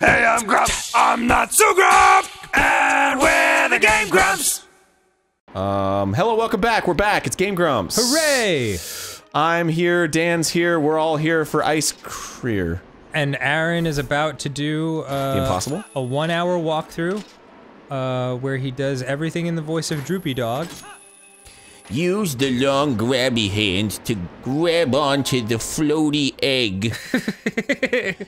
Hey, I'm Grump. I'm not so Grump. And we're the Game Grumps. Um, hello, welcome back. We're back. It's Game Grumps. Hooray! I'm here. Dan's here. We're all here for Ice Career. And Arin is about to do uh, The Impossible? a one-hour walkthrough, uh, where he does everything in the voice of Droopy Dog. Use the long grabby hands to grab onto the floaty egg.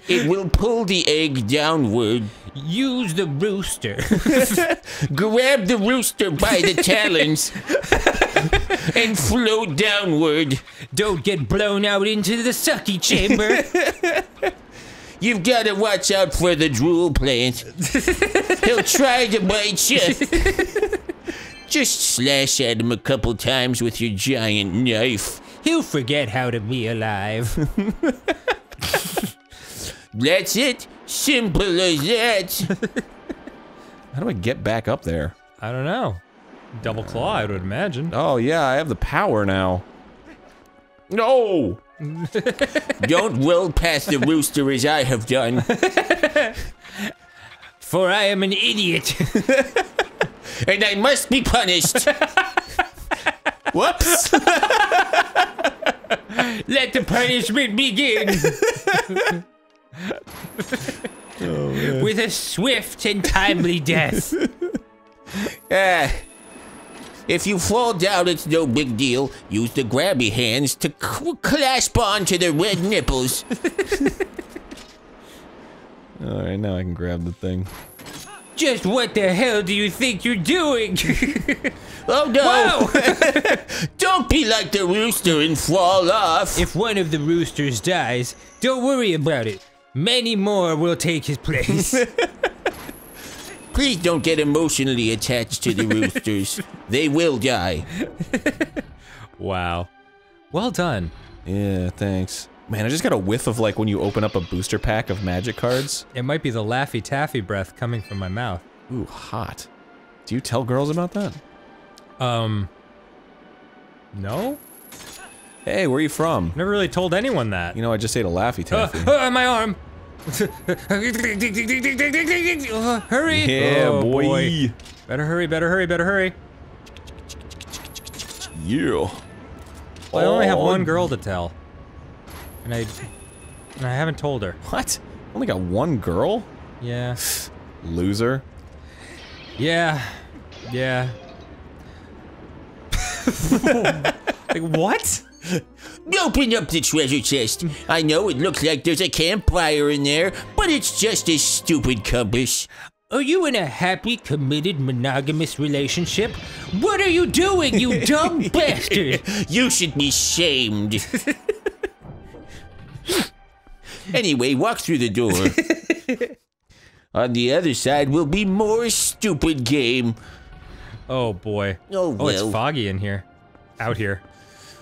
it will pull the egg downward. Use the rooster. Grab the rooster by the talons and float downward. Don't get blown out into the sucky chamber. You've got to watch out for the drool plant. He'll try to bite you. Just slash at him a couple times with your giant knife. He'll forget how to be alive. That's it. Simple as that. How do I get back up there? I don't know. Double claw, I would imagine. Oh, yeah, I have the power now. No! Don't roll past the rooster as I have done. For I am an idiot. And I must be punished. Whoops! Let the punishment begin. With a swift and timely death. Ah. if you fall down, it's no big deal. Use the grabby hands to c- clasp onto the red nipples. Alright, now I can grab the thing. Just what the hell do you think you're doing? Oh no! Don't be like the rooster and fall off. if one of the roosters dies, don't worry about it. Many more will take his place. Please don't get emotionally attached to the roosters. they will die. wow. Well done. Yeah, thanks. Man, I just got a whiff of like when you open up a booster pack of magic cards. It might be the Laffy Taffy breath coming from my mouth. Ooh, hot. Do you tell girls about that? Um. No? Hey, where are you from? Never really told anyone that. You know, I just ate a Laffy Uh, Taffy. uh, my arm! Uh, hurry! yeah, Oh, boy. Better hurry, better hurry, better hurry. Yeah. Well, I only have one girl to tell. And I... And I haven't told her. What? Only got one girl? Yeah. Loser. Yeah. Yeah. like, what? Open up the treasure chest. I know it looks like there's a campfire in there, but it's just a stupid compass. Are you in a happy, committed, monogamous relationship? What are you doing, you dumb bastard? You should be shamed. anyway, walk through the door. On the other side will be more stupid game. Oh boy. Oh, Oh, it's foggy in here. Out here.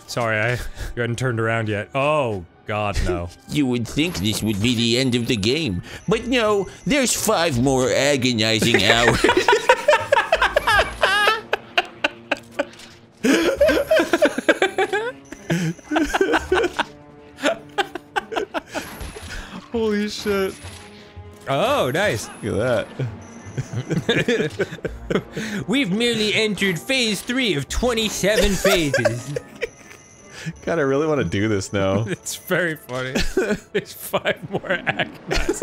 Sorry, I you hadn't turned around yet. Oh, God, no. You would think this would be the end of the game, but no, there's five more agonizing hours. Holy shit. Oh, nice. Look at that. We've merely entered phase three of 27 phases. God, I really want to do this now. it's very funny. There's five more acts.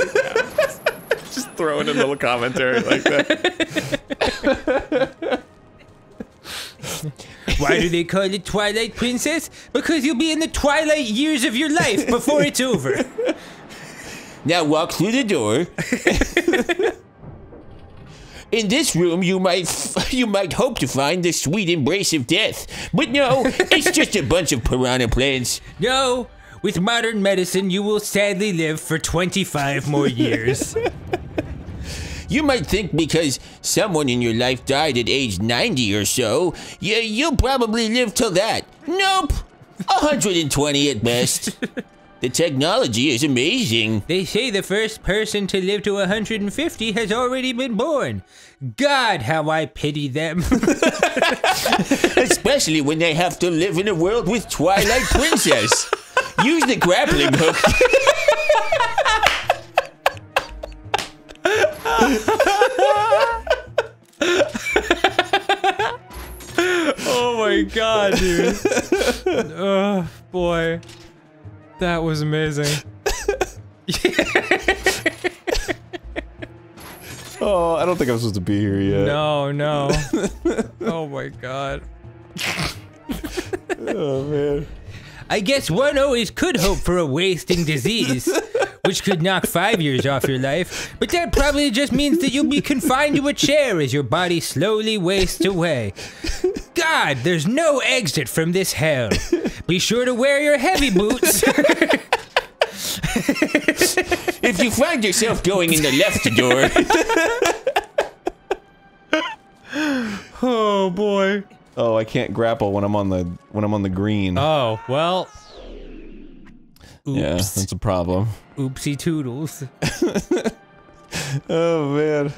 just throw in a little commentary like that. Why do they call it Twilight Princess? Because you'll be in the twilight years of your life before it's over. Now walk through the door. In this room, you might f- you might hope to find the sweet embrace of death, but no, it's just a bunch of piranha plants. No, with modern medicine, you will sadly live for 25 more years. You might think because someone in your life died at age 90 or so, you, you'll probably live till that. Nope, 120 at best. The technology is amazing. They say the first person to live to 150 has already been born. God, how I pity them. Especially when they have to live in a world with Twilight Princess. Use the grappling hook. Oh my god, dude. oh boy. That was amazing. Oh, I don't think I'm supposed to be here yet. No, no. oh my god. Oh man. I guess one always could hope for a wasting disease, which could knock five years off your life, but that probably just means that you'll be confined to a chair as your body slowly wastes away. God, there's no exit from this hell. Be sure to wear your heavy boots. If you find yourself going in the left door, Oh boy. Oh, I can't grapple when I'm on the when I'm on the green. Oh, well. yeah, that's a problem. Oopsie toodles. Oh man.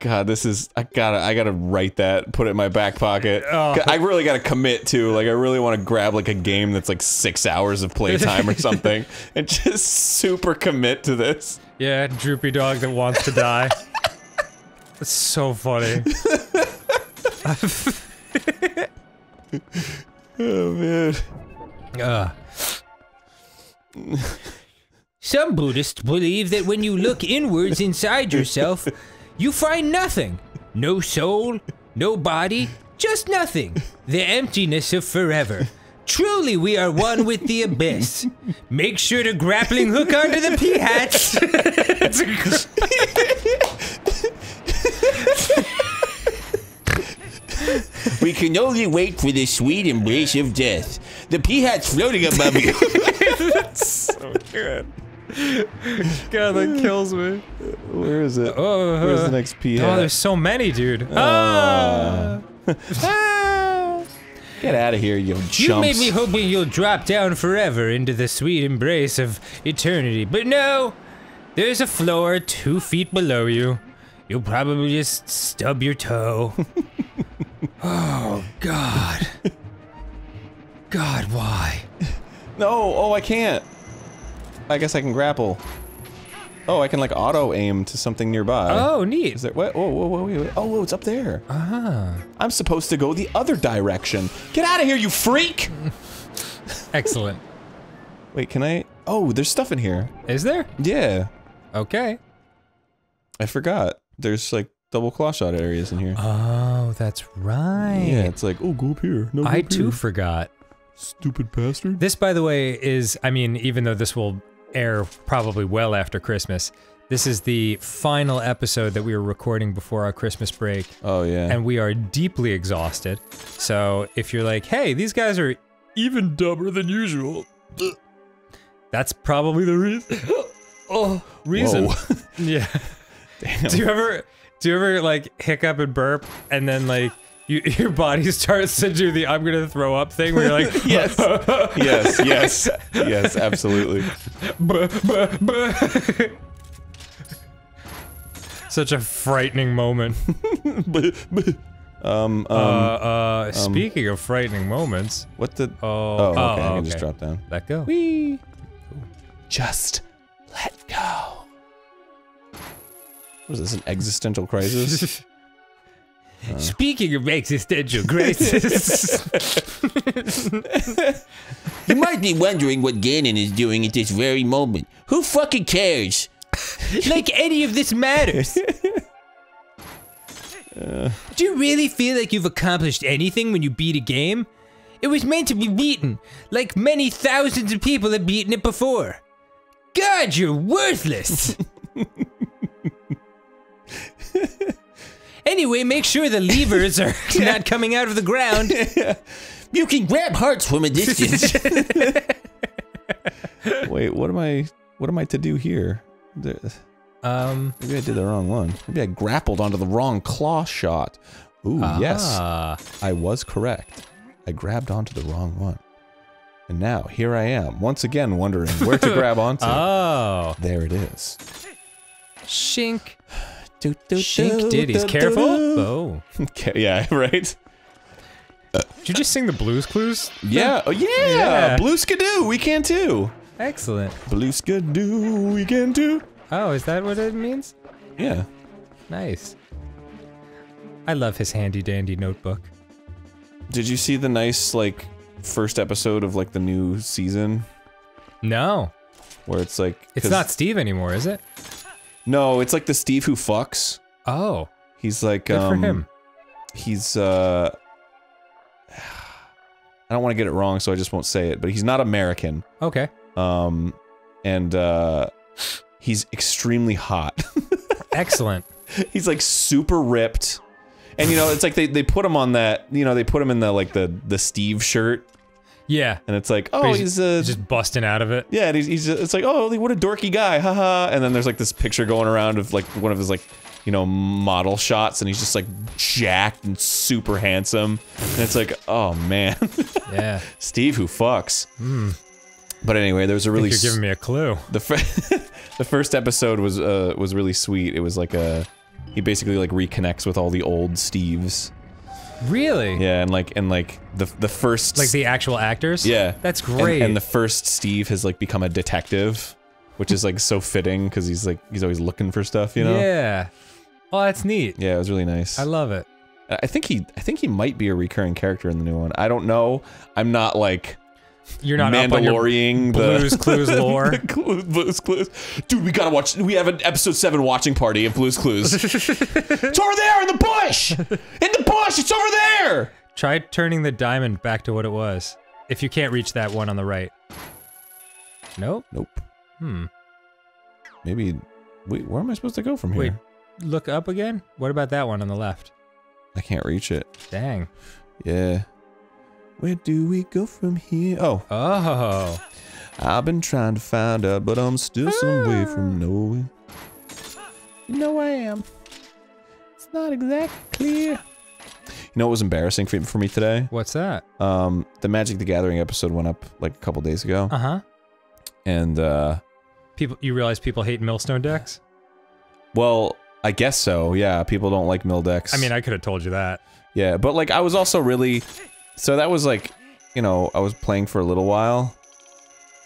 God, this is I gotta I gotta write that, put it in my back pocket. Oh. I really gotta commit to like I really want to grab like a game that's like six hours of playtime or something, and just super commit to this. Yeah, droopy dog that wants to die. It's so funny. Oh man. Uh. Some Buddhists believe that when you look inwards inside yourself, you find nothing. No soul, no body, just nothing. The emptiness of forever. Truly, we are one with the abyss. Make sure to grappling hook onto the Peahats. we can only wait for the sweet embrace of death. The Peahat's floating above you. That's so good. God, that kills me. Where is it? Oh, Where's uh, the next P? Oh, there's so many, dude. Ah. Get out of here, you chumps. You made me hoping you'll drop down forever into the sweet embrace of eternity. But no, there's a floor two feet below you. You'll probably just stub your toe. oh, God. God, why? No, oh, I can't. I guess I can grapple. Oh, I can like auto aim to something nearby. Oh, neat. Is there? What? Whoa, whoa, whoa, wait, wait. Oh, whoa, it's up there. Ah. I'm supposed to go the other direction. Get out of here, you freak! Excellent. Wait, can I? Oh, there's stuff in here. Is there? Yeah, Okay. I forgot. There's like double claw shot areas in here. Oh, that's right. yeah, it's like, oh, go up here. No, I too here. forgot. Stupid bastard. This, by the way, is, I mean, even though this will air probably well after Christmas, this is the final episode that we were recording before our Christmas break, Oh yeah. and we are deeply exhausted. So if you're like, hey, these guys are even dumber than usual, that's probably the reason. oh, reason. Yeah. Do you ever, do you ever like hiccup and burp, and then like, you, your body starts to do the I'm gonna throw up thing where you're like, yes. yes. Yes. Yes. Absolutely. Buh, buh, buh. Such a frightening moment. um. Um. uh, uh, speaking of frightening moments, what the? oh, Oh, okay. oh, I can okay. just drop down. Let go. Whee! Just let go. Was this an existential crisis? Uh. Speaking of existential crisis, you might be wondering what Ganon is doing at this very moment. Who fucking cares? like any of this matters. Uh. Do you really feel like you've accomplished anything when you beat a game? It was meant to be beaten, like many thousands of people have beaten it before. God, you're worthless! anyway, make sure the levers are not coming out of the ground. You can grab hearts from a distance. Wait, what am I? What am I to do here? Um, Maybe I did the wrong one. Maybe I grappled onto the wrong claw shot. Ooh, yes, ah. I was correct. I grabbed onto the wrong one. And now, here I am, once again wondering where to grab onto. Oh, there it is. shink, Do, do, shink ditties. Careful. Oh, Okay, yeah, right? did you just sing the Blues Clues? Yeah, oh yeah! Yeah. Blue Skidoo, we can too! Excellent. Blue Skidoo, we can too! Oh, is that what it means? Yeah. Nice. I love his handy dandy notebook. Did you see the nice like first episode of like the new season No, where it's like it's not Steve anymore, is it? No, it's like the Steve who fucks. Oh, He's like good um for him. he's uh I don't want to get it wrong so I just won't say it, but he's not American. Okay, Um and uh he's extremely hot. excellent. he's like super ripped. And you know, it's like they, they put him on that, you know, they put him in the like the the Steve shirt Yeah, and it's like, oh, But he's, uh just busting out of it. yeah, and he's, he's it's like, oh, what a dorky guy, haha. And then there's like this picture going around of like one of his like, you know, model shots, and he's just like jacked and super handsome. And it's like, oh man, Yeah, Steve who fucks. But anyway, there was a really you're giving me a clue. the the first episode was uh was really sweet. It was like a he basically like reconnects with all the old Steves. Really? Yeah, and like and like the the first Like the actual actors? yeah That's And- great. And, the first Steve has like become a detective, which is like so fitting because he's like he's always looking for stuff, you know. Yeah. Oh, that's neat. Yeah, it was really nice. I love it. I think he I think he might be a recurring character in the new one. I don't know. I'm not like You're not up on your Mandalorian Blues Clues lore. the Blues Clues. Dude, we gotta watch. We have an episode seven watching party of Blues Clues. it's over there in the bush. In the bush. It's over there. Try turning the diamond back to what it was. If you can't reach that one on the right. Nope. Nope. Hmm. Maybe. Wait, where am I supposed to go from here? Wait. Look up again? What about that one on the left? I can't reach it. Dang. Yeah. Where do we go from here? Oh, Oh. I've been trying to find out, but I'm still some way from knowing. You know I am. It's not exactly clear. You know what was embarrassing for, for me today? What's that? Um, the Magic the Gathering episode went up like a couple days ago, Uh-huh. and uh, People you realize people hate millstone decks? well, I guess so. Yeah, people don't like mill decks. I mean, I could have told you that. yeah, but like I was also really, so that was like, you know, I was playing for a little while.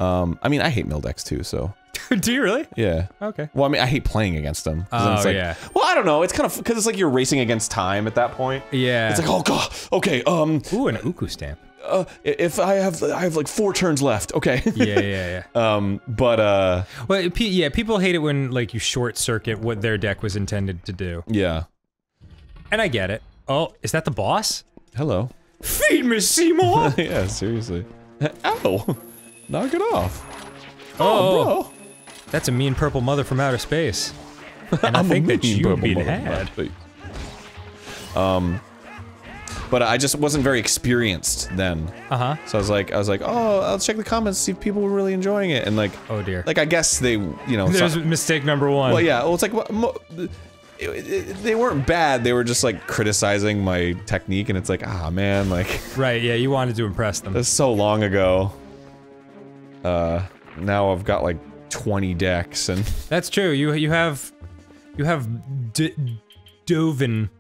Um, I mean, I hate mill decks too, so Do you really? yeah. Okay. Well, I mean, I hate playing against them. Oh, it's like, yeah. Well, I don't know. It's kind of because it's like you're racing against time at that point. Yeah. It's like, oh god, okay. Um, Ooh, an Uku stamp. uh, if I have, I have like four turns left. Okay. Yeah, yeah, yeah. um, but uh, Well, yeah, people hate it when like you short circuit what their deck was intended to do, yeah. and I get it. Oh, is that the boss? Hello. Feed me, Seymour. yeah, seriously. Ow! Knock it off. oh, bro. that's a mean purple mother from outer space. And I think that you've been had. Um, but I just wasn't very experienced then. Uh huh. So I was like, I was like, oh, I'll check the comments, see if people were really enjoying it, and like, Oh dear. like I guess they, you know, There's some- mistake number one. well, yeah. Well, it's like it- it- they weren't bad. They were just like criticizing my technique, and it's like, ah, man, like Right. Yeah, you wanted to impress them. that's so long ago. Uh, now I've got like 20 decks, and That's true. You you have you have d- doven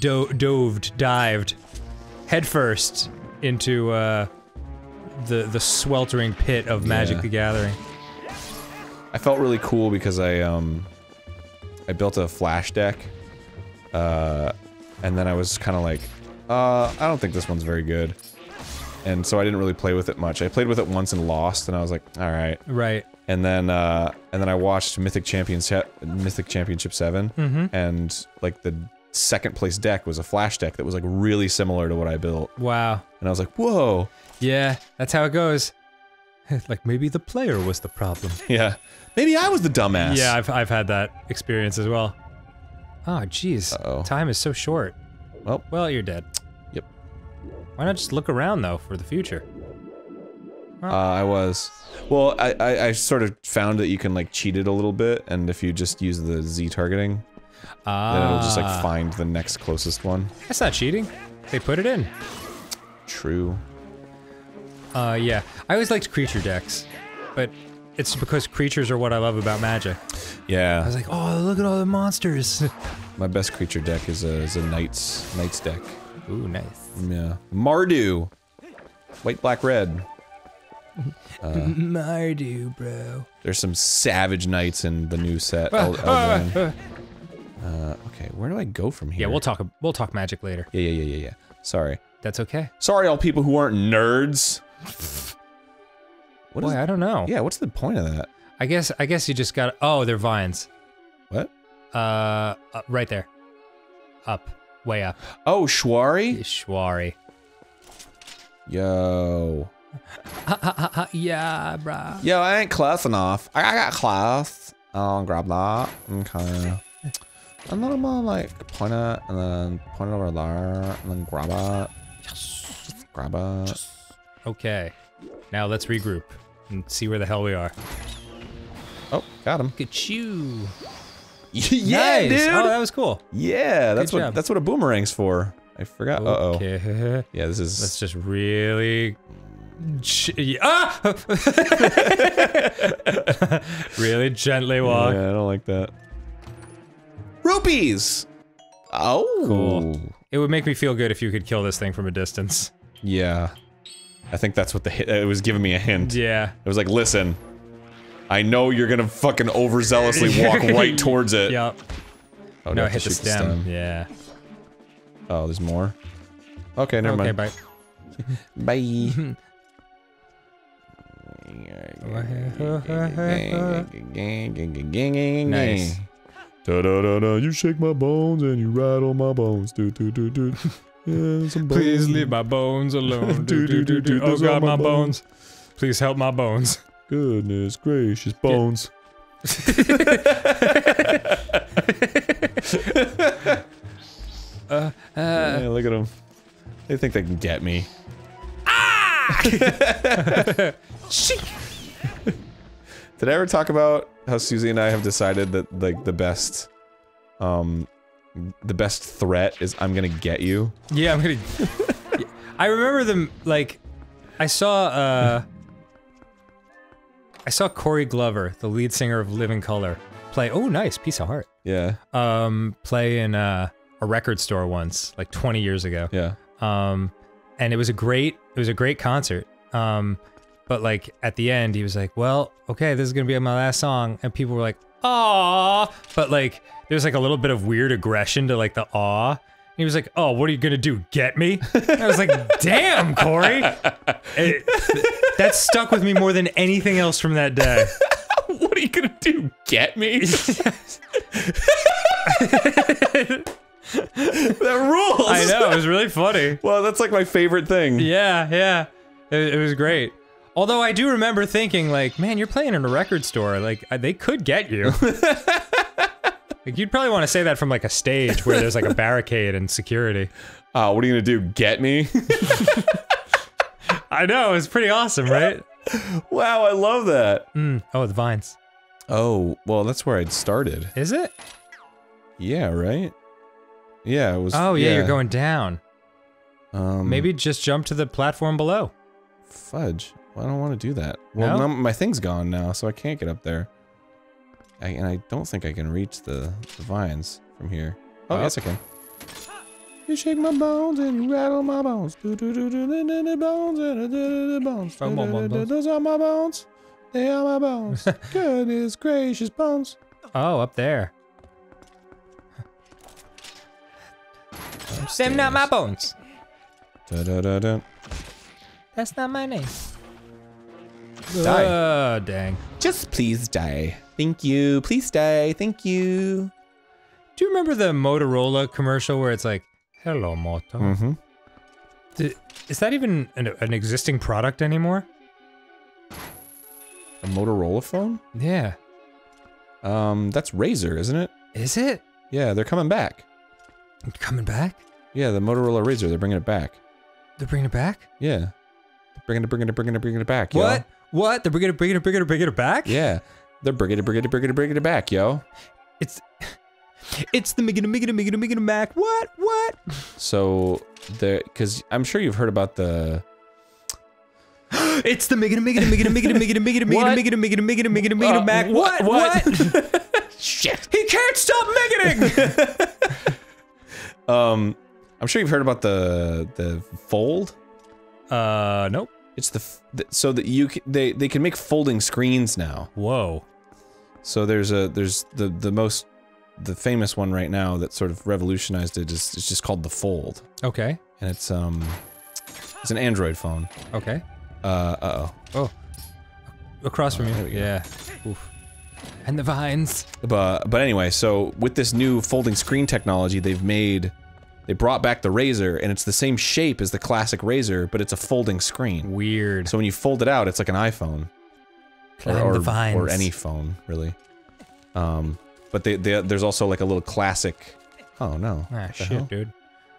do- doved dived headfirst into uh, the the sweltering pit of Magic Yeah. the Gathering. I felt really cool because I um I built a flash deck. Uh and then I was kind of like, uh I don't think this one's very good. And so I didn't really play with it much. I played with it once and lost and I was like, all right. Right. And then uh and then I watched Mythic Championship Mythic Championship 7 and like the second place deck was a flash deck that was like really similar to what I built. Wow. And I was like, "Whoa." Yeah, that's how it goes. like maybe the player was the problem. Yeah. Maybe I was the dumbass. Yeah, I've I've had that experience as well. Oh, jeez. Time is so short. Well, Well, you're dead. Yep. Why not just look around though for the future? Uh, I was. Well, I, I, I sort of found that you can like cheat it a little bit, and if you just use the Z targeting, Ah. then it'll just like find the next closest one. That's not cheating. They put it in. True. Uh, yeah. I always liked creature decks, but it's because creatures are what I love about Magic. Yeah. I was like, oh, look at all the monsters. My best creature deck is a is a knights knights deck. Ooh, nice. Yeah. Mardu. White, black, red. Mardu, bro. There's some savage knights in the new set. El- Eldraine. ah. Okay, where do I go from here? Yeah, we'll talk. We'll talk magic later. Yeah, yeah, yeah, yeah, yeah. Sorry. That's okay. Sorry, all people who aren't nerds. What Boy, is? I don't know. Yeah, what's the point of that? I guess. I guess you just got. Oh, they're vines. What? Uh, uh, right there. Up. Way up. Oh, Shwari? Ishwari. Yo. yeah, bruh. Yo, I ain't close enough. I I got close. I'll grab that. Okay. And then I'm gonna like point it and then point it over there and then grab it. Just grab it. Okay. Now let's regroup and see where the hell we are. Oh, got him. Look at you. yeah, nice. dude. Oh, that was cool. yeah, that's Good what job. that's what a boomerang's for. I forgot. Uh oh. Yeah, this is Let's just really. Ah! really gently walk. Yeah, I don't like that. Rupees. Oh. Cool. It would make me feel good if you could kill this thing from a distance. Yeah. I think that's what the hit. It was giving me a hint. Yeah. It was like, listen. I know you're gonna fucking overzealously walk right towards it. Yep. Oh, No, I have to hit the shoot stem. Yeah. Oh, there's more. Okay, never okay, mind. bye. Bye. Nice. Da da da da. You shake my bones and you rattle my bones. Do do do do. Yeah, some. Please leave my bones alone. Do, do, do, do. Oh god, my my bones. Please help my bones. Goodness gracious, bones. yeah, look at them. They think they can get me. Ah! Did I ever talk about how Susie and I have decided that like the best, um, the best threat is I'm gonna get you. Yeah, I'm gonna. I remember them like, I saw uh, I saw Corey Glover, the lead singer of Living Colour, play. Oh, nice piece of heart. Yeah, Um, play in uh, a record store once, like 20 years ago. yeah. Um, and it was a great, it was a great concert. Um, but like at the end, he was like, "Well, okay, this is gonna be my last song," and people were like, "Aw," but like there's like a little bit of weird aggression to like the awe. He was like, "Oh, what are you gonna do? Get me?" I was like, "Damn, Corey!" It- that stuck with me more than anything else from that day. What are you gonna do? Get me? that rules. I know it was really funny. Well, that's like my favorite thing. Yeah, yeah. It, it was great. Although I do remember thinking, like, man, you're playing in a record store. Like, they could get you. Like, you'd probably want to say that from like a stage where there's like a barricade and security. Oh, what are you gonna do? Get me? I know, it's pretty awesome, right? wow, I love that. Mm. Oh, the vines. Oh, well, that's where I'd started. Is it? Yeah, right? Yeah, it was. Oh, yeah, you're going down. Um, Maybe just jump to the platform below. fudge. Well, I don't want to do that. Well, no, my thing's gone now, so I can't get up there. I, and I don't think I can reach the, the vines from here. Oh, yes, I can. You shake my bones and you rattle my bones. Do do do do do do do bones and do do do bones. Those are my bones. They are my bones. Goodness gracious bones. Oh, up there. Them not my bones. Da da da da. That's not my name. Die. Oh, dang. Just please die. Thank you. Please stay. Thank you. Do you remember the Motorola commercial where it's like, "Hello, Moto"? Mm-hmm. Is that even an, an existing product anymore? A Motorola phone? Yeah. Um, that's Razr, isn't it? Is it Yeah, they're coming back. coming back? Yeah, the Motorola Razr, they're bringing it back. They're bringing it back? Yeah. They're bringing it, bringing it, bringing it, bringing it back. What? What? They're bringing it, bringing it, bringing it, bringing it back? Yeah. They're bringing it, bringing it, bringing it, bringing it back, yo. It's, it's the Miggin, Miggin, Miggin, Miggin Mac. What? What? So, they're, because I'm sure you've heard about the, It's the Miggin, Miggin, Miggin, Miggin, Miggin, What? Miggin, Miggin, Miggin, Miggin, Miggin Uh, Mac. what- What? shit. He can't stop miggining. Um, I'm sure you've heard about the, the Fold. uh, nope. It's the, f- the so that you they, they can make folding screens now. Whoa. So there's a, there's the, the most the famous one right now that sort of revolutionized it is, is just called the Fold, Okay. and it's um, it's an Android phone. Okay. Uh, uh oh. Oh. Across from you. we go. Yeah. Oof. And the vines. But but anyway, so with this new folding screen technology, they've made they brought back the Razr, and it's the same shape as the classic Razr, but it's a folding screen. Weird. So when you fold it out, it's like an iPhone. Climb or, the or, or any phone, really. Um, but they, they, there's also like a little classic. Oh no! Ah, shit, hell? dude.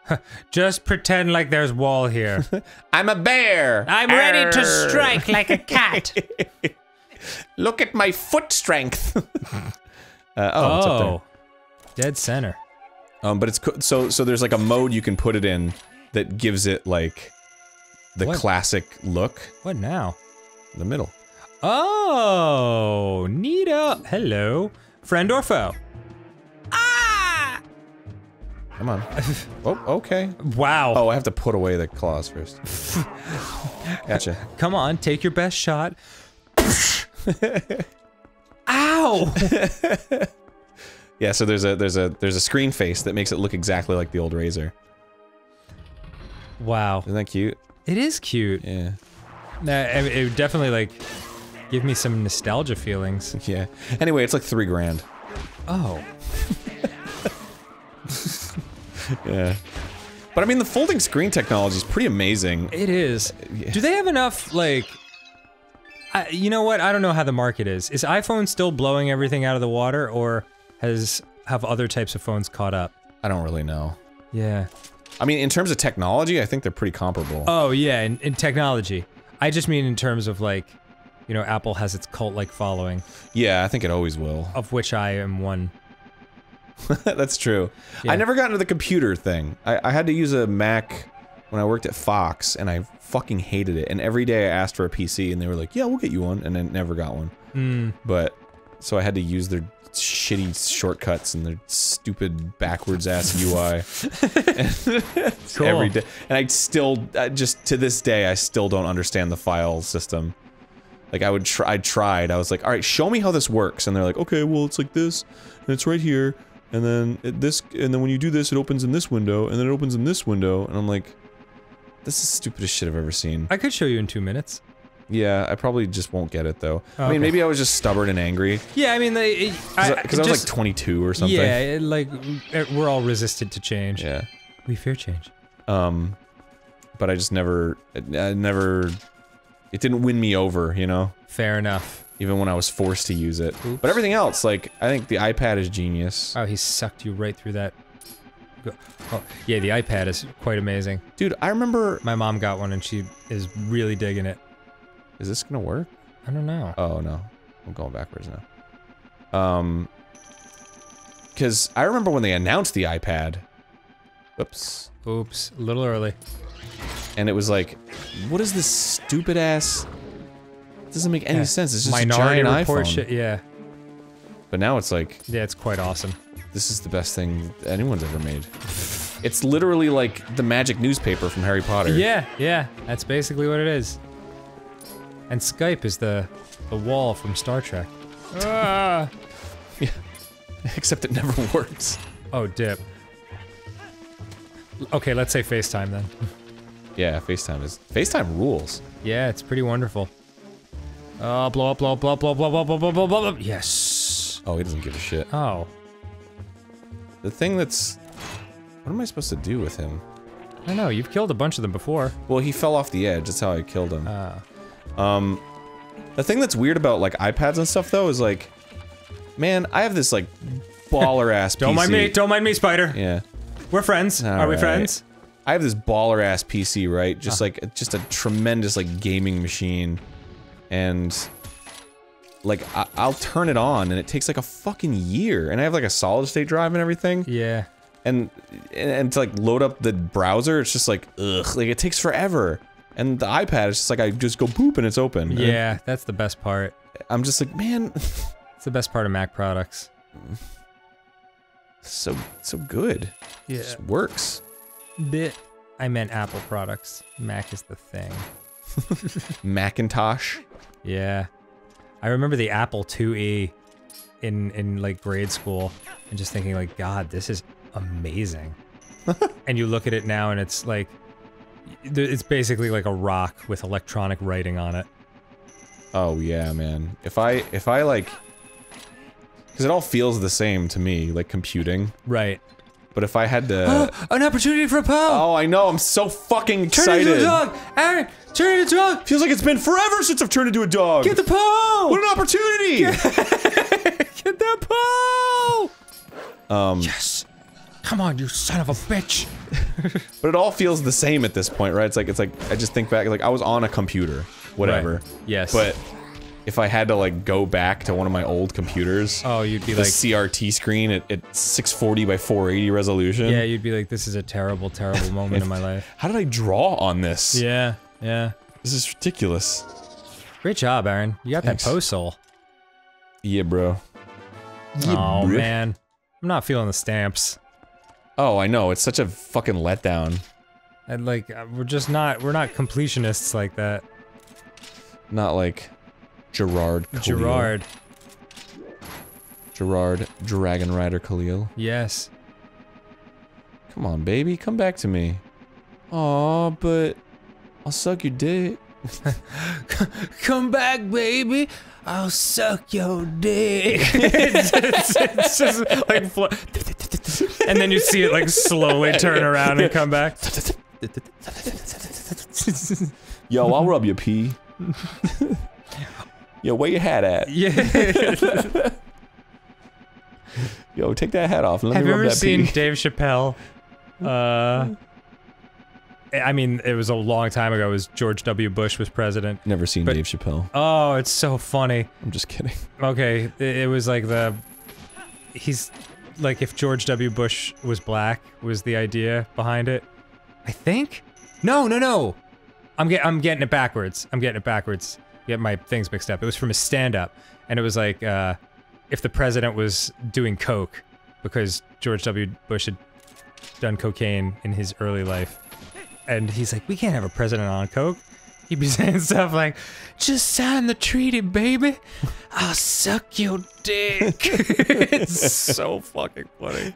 Just pretend like there's wall here. I'm a bear. I'm ready to strike like a cat. Look at my foot strength. uh, oh, it's up there. oh. Dead center. Um, but it's co- so so there's like a mode you can put it in that gives it like the What? classic look. What now? The middle. Oh, neato. Hello. Friend or foe? Ah! Come on. oh, okay. Wow. Oh, I have to put away the claws first. gotcha. Come on, take your best shot. Ow! Yeah, so there's a there's a there's a screen face that makes it look exactly like the old Razr. wow. Isn't that cute? It is cute. Yeah. Nah, it it would definitely like give me some nostalgia feelings. Yeah. Anyway, it's like three grand. Oh. Yeah. But I mean, the folding screen technology is pretty amazing. It is. Do they have enough like I, you know what? I don't know how the market is. Is iPhone still blowing everything out of the water or has have other types of phones caught up? I don't really know. Yeah. I mean, in terms of technology, I think they're pretty comparable. Oh yeah, in, in technology. I just mean in terms of like, you know, Apple has its cult-like following, yeah, I think it always will. of which I am one. That's true. Yeah. I never got into the computer thing. I, I had to use a Mac when I worked at Fox, and I fucking hated it. And every day I asked for a PC, and they were like, "Yeah, we'll get you one," and I never got one. Hmm. But so I had to use their shitty shortcuts and their stupid backwards ass UI Cool. every day. And I still, I just to this day, I still don't understand the file system. Like I would try, I tried. I was like, all right, show me how this works. And they're like, okay, well, it's like this, and it's right here, and then it, this, and then when you do this, it opens in this window, and then it opens in this window, and I'm like, this is the stupidest shit I've ever seen. I could show you in two minutes. Yeah, I probably just won't get it though. I Okay. mean, maybe I was just stubborn and angry Yeah, I mean, they, because I, was like 22 or something. Yeah, it, like we're all resistant to change. Yeah. We fear change. Um, but I just never, I never, it didn't win me over, you know. Fair enough. Even when I was forced to use it. Oops. But everything else, like I think the iPad is genius. Oh, he sucked you right through that. Oh, yeah, the iPad is quite amazing. Dude, I remember. My mom got one and she is really digging it. Is this gonna work? I don't know. Oh no, I'm going backwards now. Um, because I remember when they announced the iPad. Oops. Oops, a little early. And it was like, what is this stupid ass? It doesn't make any Yeah. sense. It's just Minority a giant Report iPhone. shit. Yeah, But now it's like, yeah, it's quite awesome. this is the best thing anyone's ever made. It's literally like the magic newspaper from Harry Potter. Yeah, yeah, that's basically what it is. And Skype is the the wall from Star Trek. Ah. yeah. Except it never works. Oh, dip. Okay, let's say FaceTime then. Yeah, FaceTime is FaceTime rules. Yeah, it's pretty wonderful. Oh, blow up, blow up, blow up, blow up, blow up, blow up, blow up, blow up, blow up. Yes. Oh, he doesn't give a shit. Oh, The thing that's what am I supposed to do with him? I don't know. You've killed a bunch of them before. Well, he fell off the edge. That's how I killed him. Uh, Um, the thing that's weird about like iPads and stuff though is like, man, I have this like baller ass. don't mind me. Don't mind me, Spider. Yeah, We're friends. Are we friends? I have this baller ass PC, right? Just like just a tremendous like gaming machine, and like I I'll turn it on and it takes like a fucking year, and I have like a solid state drive and everything, Yeah. and and, and to like load up the browser, it's just like ugh, like it takes forever. And the iPad is just like I just go boop and it's open. Yeah, that's the best part. I'm just like, man, It's the best part of Mac products. so so good. It Yeah. just works. Bit. I meant Apple products. Mac is the thing. Macintosh. Yeah. I remember the Apple IIe in in like grade school. and just thinking like, God, this is amazing. and you look at it now and it's like, it's basically like a rock with electronic writing on it. Oh yeah, man. If I if I like, because it all feels the same to me, like computing. Right. But if I had to, An opportunity for a poem! oh, I know, I'm so fucking turn excited. into a dog! Arin, turn into a dog! Feels like it's been forever since I've turned into a dog. Get the poem! what an opportunity! Get the poem! Um, Yes! Come on, you son of a bitch! but it all feels the same at this point, right? It's like it's like I just think back, like I was on a computer, whatever. Yes. But if I had to like go back to one of my old computers, Oh, you'd be the like, CRT screen at, at 640 by 480 resolution. yeah, you'd be like, this is a terrible, terrible moment in my life. How did I draw on this? Yeah, yeah. This is ridiculous. Great job, Arin. You got Thanks. that postal. Yeah, bro. oh, bro. man. I'm not feeling the stamps. Oh, I know. It's such a fucking letdown. And like, uh, we're just not, we're not completionists like that. Not like Gerard Khalil. Gerard. Gerard Dragon Rider Khalil. Yes. Come on, baby. Come back to me. Aw, but I'll suck your dick. Come back, baby. I'll suck your dick. it's, it's- it's just like, and then you see it like slowly turn around and come back. Yo, I'll rub your pee. Yo, where your hat at? Yeah. Yo, take that hat off let Have me you ever that seen pee. Dave Chappelle? Uh, I mean, it was a long time ago. It was George W. Bush was president. Never seen But- Dave Chappelle. Oh, it's so funny. I'm just kidding. Okay, it, it was like the he's like if George W. Bush was black was the idea behind it. I think. No, no, no. I'm get I'm getting it backwards. I'm getting it backwards. Get my things mixed up. It was from a stand-up, and it was like uh, if the president was doing coke because George W. Bush had done cocaine in his early life, and he's like, we can't have a president on coke. He'd be saying stuff like, "Just sign the treaty, baby. I'll suck your dick." it's so fucking funny.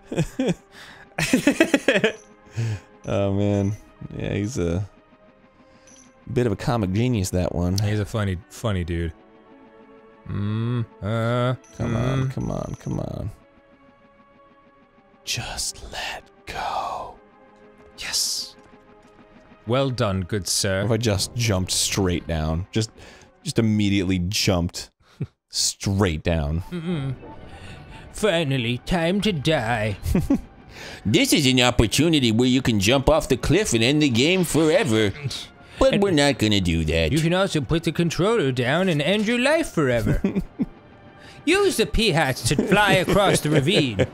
Oh man, yeah, he's a bit of a comic genius. That one. He's a funny, funny dude. Mm, uh, Come mm. on, come on, come on. Just let go. Yes. Well done, good sir. If I just jumped straight down, just, just immediately jumped straight down. Finally, time to die. This is an opportunity where you can jump off the cliff and end the game forever. But we're not gonna do that. You can also put the controller down and end your life forever. Use the Peahats to fly across the ravine.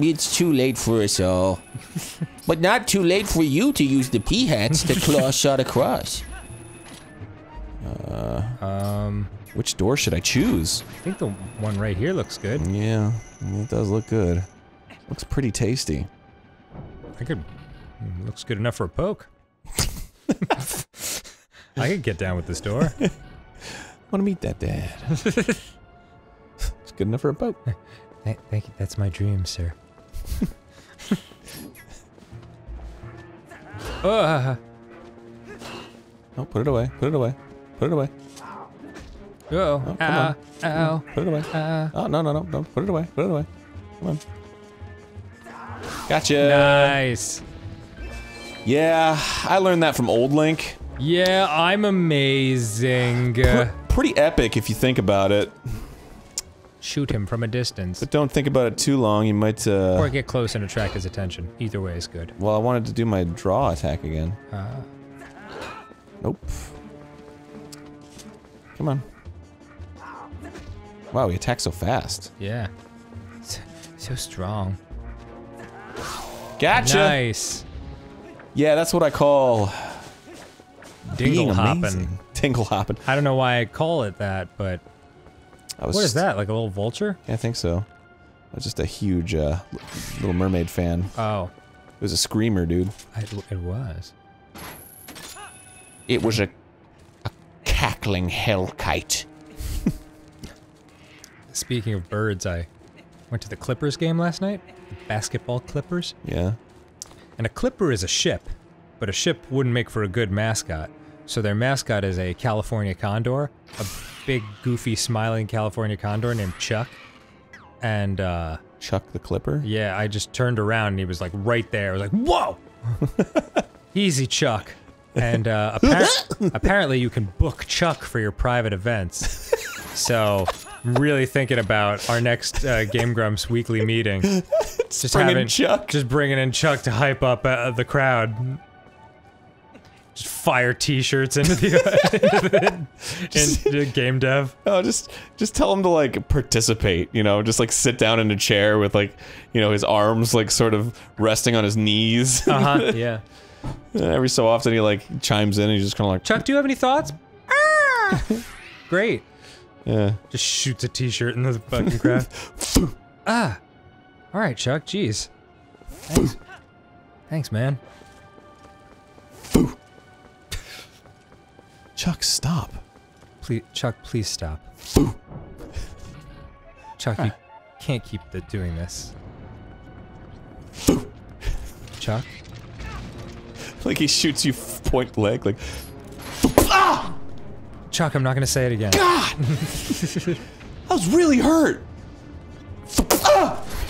It's too late for us all. But not too late for you to use the Peahats to claw shot across. Uh, Um, Which door should I choose? I think the one right here looks good. Yeah, it does look good. Looks pretty tasty. I could. mm, Looks good enough for a poke. I could get down with this door. Want to meet that dad? it's good enough for a boat. Th- thank you. That's my dream, sir. uh, Oh, put it away. Put it away. Put it away. oh, come ow, on. ow, Put it away. uh. Oh no no no no! Put it away. Put it away. Come on. Gotcha. Nice. Yeah, I learned that from Old Link. Yeah, I'm amazing. Pretty epic if you think about it. shoot him from a distance. But don't think about it too long. You might. Uh... Or get close and attract his attention. Either way is good. Well, I wanted to do my draw attack again. Uh, Nope. Come on. Wow, he attacks so fast. yeah. So, so strong. Gotcha. Nice. Yeah, that's what I call Dingle hopping. Dingle hopping. I don't know why I call it that, but I was what is that? Like a little vulture? Yeah, I think so. I was just a huge uh, Little Mermaid fan. Oh, It was a screamer, dude. I, it was. It was a, a cackling hell kite. Speaking of birds, I went to the Clippers game last night. Basketball Clippers. Yeah. And a clipper is a ship, but a ship wouldn't make for a good mascot. So their mascot is a California condor, a big, goofy, smiling California condor named Chuck. And uh, Chuck the Clipper? yeah, I just turned around and he was like right there. I was like, "Whoa, easy, Chuck." And uh, appar- apparently, you can book Chuck for your private events. So, I'm really thinking about our next uh, Game Grumps weekly meeting. Just bring in having Chuck. just bringing in Chuck to hype up uh, the crowd. Just fire T-shirts into the, into the game dev. Oh, just just tell him to like participate, you know, just like sit down in a chair with like, you know, his arms like sort of resting on his knees. Uh huh. Yeah. Every so often he like chimes in and he's just kind of like, Chuck, do you have any thoughts? Ah! Great. Yeah. Just shoots a T-shirt in the fucking crowd. ah. All right, Chuck. Jeez. Thanks. Thanks, man. Chuck, stop. Please, Chuck. Please stop. Chuck, you can't keep the, doing this. Chuck. Like he shoots you point blank, like Chuck, I'm not gonna say it again. God! I was really hurt.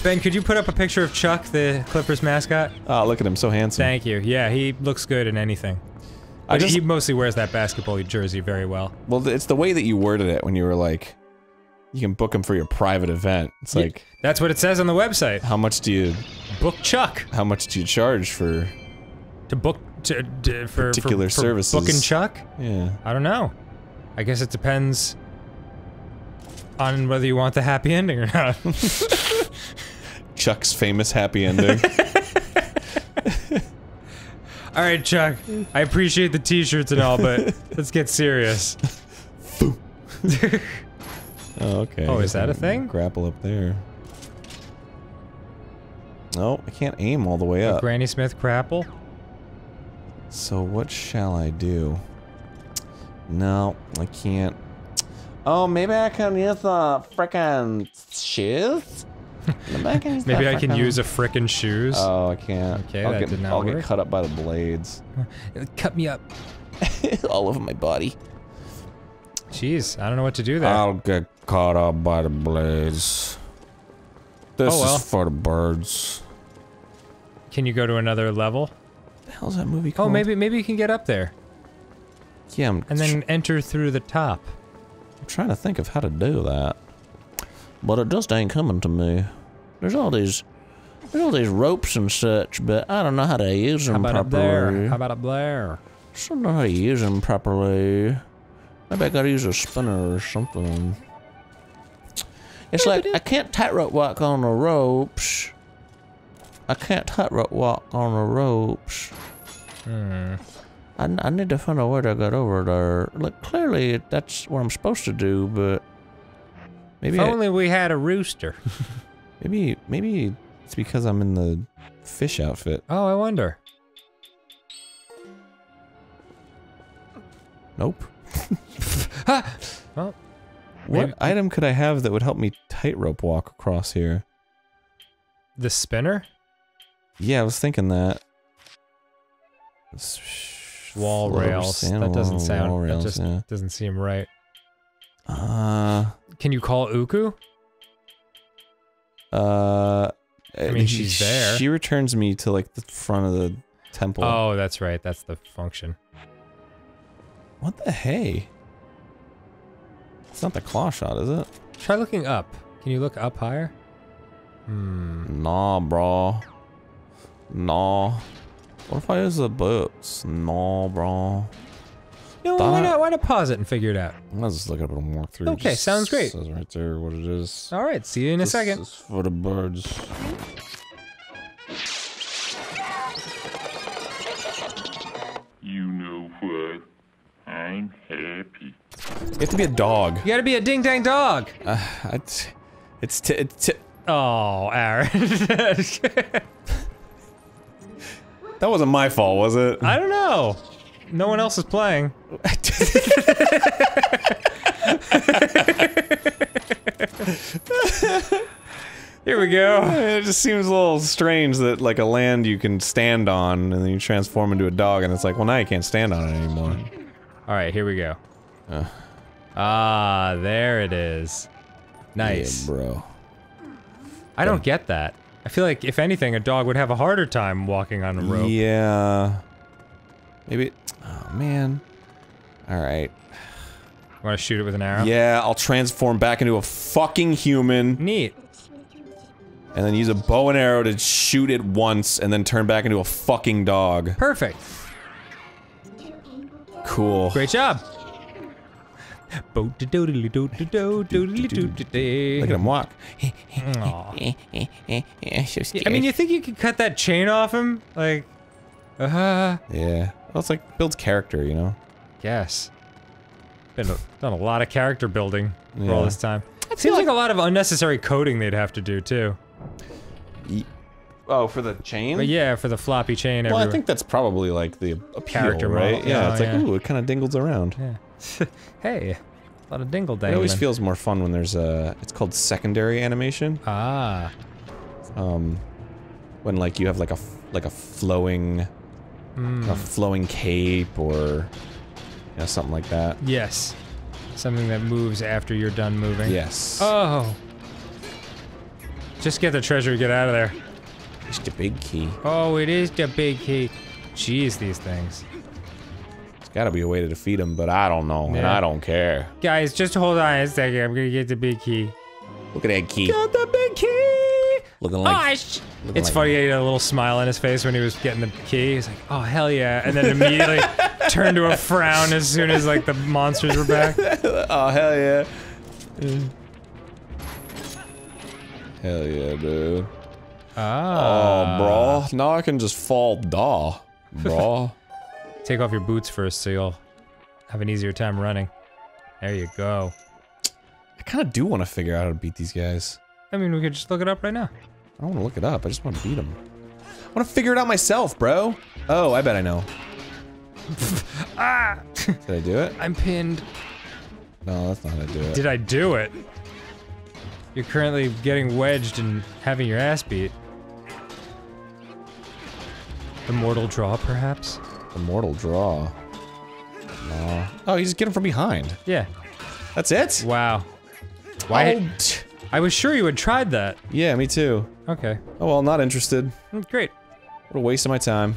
Ben, could you put up a picture of Chuck, the Clippers mascot? Oh, look at him, so handsome. Thank you. Yeah, he looks good in anything. I just he mostly wears that basketball jersey very well. well, it's the way that you worded it when you were like, you can book him for your private event. It's like, That's what it says on the website. how much do you, Book Chuck how much do you charge for? to book to, to- for Particular for, for services. Booking Chuck? Yeah. I don't know. I guess it depends on whether you want the happy ending or not. Chuck's famous happy ending. all right, Chuck. I appreciate the T-shirts and all, but let's get serious. Oh, okay. Oh, is that a thing? Grapple up there. No, I can't aim all the way up. Granny Smith grapple? So what shall I do? No, I can't. Oh, maybe I can use the frickin' shoes? Maybe I can, use Maybe I can use a frickin' shoes. Oh, I can't. Okay, I'll that get, did not I'll work. get cut up by the blades. Cut me up. all over my body. Jeez, I don't know what to do there. I'll get caught up by the blades. This Oh, well. is for the birds. Can you go to another level? the hell's that movie Oh, maybe maybe you can get up there Yeah, I'm, and then enter through the top. I'm trying to think of how to do that. But it just ain't coming to me. There's all these, there's all these ropes and such, but I don't know how to use them How about up properly. there? How about up there? Just don't know how to use them properly. Maybe I gotta use a spinner or something. It's like I can't tightrope walk on the ropes. I can't tightrope walk on the ropes. Hmm. I, I need to find a way to get over there. Look, clearly that's what I'm supposed to do, but maybe If I- only we had a rooster. maybe maybe it's because I'm in the fish outfit. Oh, I wonder. Nope. Ah! Well, What Maybe- item could I have that would help me tightrope walk across here? the spinner? Yeah, I was thinking that. Wall floor rails. That doesn't sound. wall rails, that just yeah. doesn't seem right. Uh, Can you call Ooccoo? uh. I mean, she's there. She returns me to like the front of the temple. Oh, that's right. That's the function. What the hey? It's not the claw shot, is it? Try looking up. Can you look up higher? Hmm. Nah, bro. Nah. What if I use the boots? Nah, bro. You know, why not? Why not pause it and figure it out? Let's just look it up and walk through. Okay, Just sounds great. Says right there what it is. All right. See you in a This second. is for the birds. You know what? I'm happy. You have to be a dog. You gotta be a ding dang dog. Uh, it's it's t- it's t- Oh, Arin. that wasn't my fault, was it? I don't know. No one else is playing. Here we go. It just seems a little strange that like a land you can stand on and then you transform into a dog and it's like, well now you can't stand on it anymore. All right, here we go. Ah, there it is. Nice. Yeah, bro. I don't get that. I feel like if anything, a dog would have a harder time walking on a rope. Yeah. Maybe. Oh man. All right. Want to shoot it with an arrow? Yeah, I'll transform back into a fucking human Neat. and then use a bow and arrow to shoot it once and then turn back into a fucking dog. Perfect. Cool. Great job. Look Look at him walk. so scary. I mean, you think you could cut that chain off him? Like, uh huh. Yeah. Well, it's like builds character, you know. Yes. Been a, done a lot of character building for all this time. It seems like, a lot of unnecessary coding they'd have to do too. Oh, for the chain? But yeah, for the floppy chain Well, everywhere. I think that's probably like the appeal, Character right? model. Yeah, Oh, it's like yeah. ooh, it kind of dingles around. Yeah. hey, a lot of dingle It always feels more fun when there's a. It's called secondary animation. ah. Um, when like you have like a like a flowing, Hmm. a flowing cape or, you know, something like that. Yes. Something that moves after you're done moving. Yes. Oh. Just get the treasure, get out of there. Just a big key. Oh, it is the big key. Jeez, these things. There's got to be a way to defeat him, but I don't know, and I don't care. Guys, just hold on a second. I'm gonna get the big key. Look at that key. Got the big key! Looking like. Gosh! looking It's like- funny, he had a little smile on his face when he was getting the key. He's like, oh, hell yeah. And then immediately turned to a frown as soon as, like, the monsters were back. Oh hell yeah. Hell yeah, dude. Ah. Oh, bro. Now I can just fall daw, bro. Take off your boots first so you'll have an easier time running. There you go. I kind of do want to figure out how to beat these guys. I mean, we could just look it up right now. I don't want to look it up. I just want to beat them. I want to figure it out myself, bro. Oh, I bet I know. Ah! Did I do it? I'm pinned. No, that's not how to do it. Did I do it? You're currently getting wedged and having your ass beat. The mortal draw, perhaps? The mortal draw. No. Oh, you just get him from behind. Yeah. That's it? Wow. Why? Oh, t- I was sure you had tried that. yeah, me too. Okay. Oh, well, not interested. Mm, Great. What a waste of my time.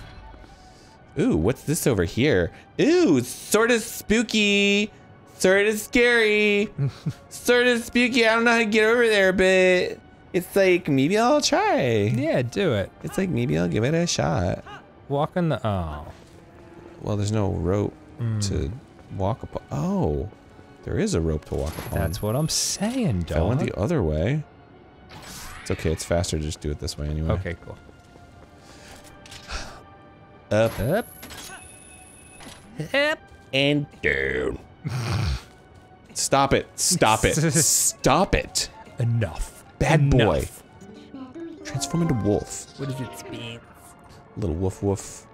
Ooh, what's this over here? Ooh, sort of spooky. Sort of scary. sort of spooky. I don't know how to get over there, but it's like maybe I'll try. Yeah, do it. It's like maybe I'll give it a shot. Walk on the. Oh. Well, there's no rope Hmm. to walk upon. Oh, there is a rope to walk upon. That's what I'm saying, If I went the other way. It's okay. It's faster to just do it this way anyway. Okay, cool. Up Up. Up. and down. Stop it. Stop it. Stop it. Enough. Bad boy. Transform into wolf. What is does it speak? Little woof woof.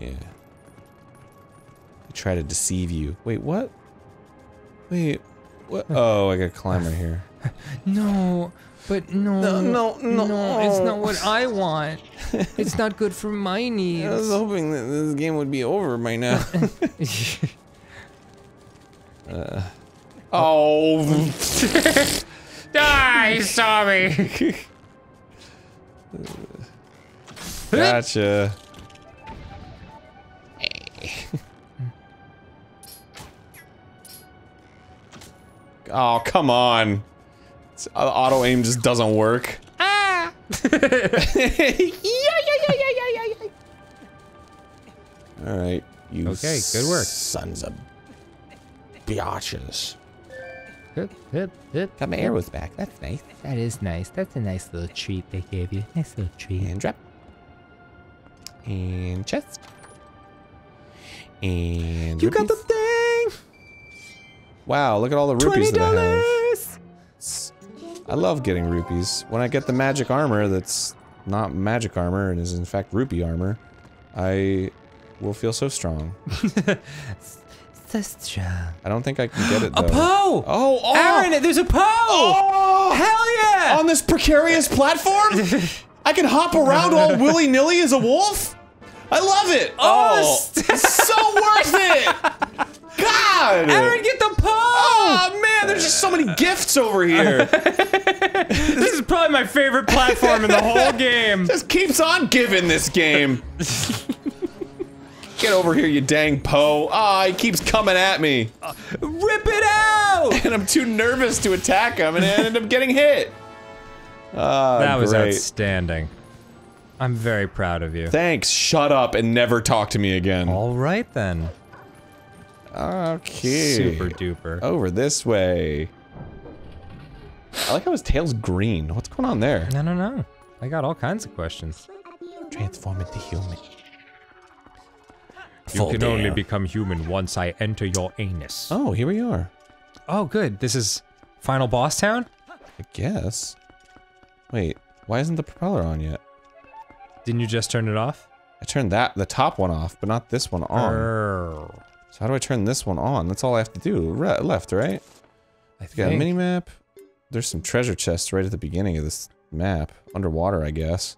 Nice. Yeah. They try to deceive you. Wait, what? Wait, what? Oh, I gotta climb right here. No, but no. No, no, no. it's not what I want. it's not good for my needs. I was hoping that this game would be over by now. Uh, oh. Ah, he saw me. Gotcha. Oh, come on. It's- uh, Auto aim just doesn't work. Ah! All right, you Okay, good work. sons of biatches. Hip, hip, hip. Got my arrows back. That's nice. That is nice. That's a nice little treat they gave you. Nice little treat. And drop. And chest. And You got the thing! Wow, look at all the rupees Twenty that I have. I love getting rupees. When I get the magic armor that's not magic armor and is in fact rupee armor, I will feel so strong. this job. I don't think I can get it A though. Poe! Oh, oh! Arin, there's a Poe! Oh! Hell yeah! On this precarious platform? I can hop around all willy-nilly as a wolf? I love it! Oh, it's so worth it! God! Arin, get the Poe! Oh man, there's just so many gifts over here. This is probably my favorite platform in the whole game. just keeps on giving this game. Get over here, you dang Poe. Ah, he keeps coming at me. Rip it out! And I'm too nervous to attack him, and I end up getting hit. Ah, That was great. outstanding. I'm very proud of you. Thanks, shut up and never talk to me again. All right then. Okay. Super duper. Over this way. I like how his tail's green. What's going on there? No, no, no. I got all kinds of questions. Transform into human. You can only become human once I enter your anus. Oh, here we are. Oh, good. This is final boss town? I guess. Wait, why isn't the propeller on yet? Didn't you just turn it off? I turned that, the top one off, but not this one on. Err. So how do I turn this one on? That's all I have to do. Re left, right? I You got a mini map. There's some treasure chests right at the beginning of this map. Underwater, I guess.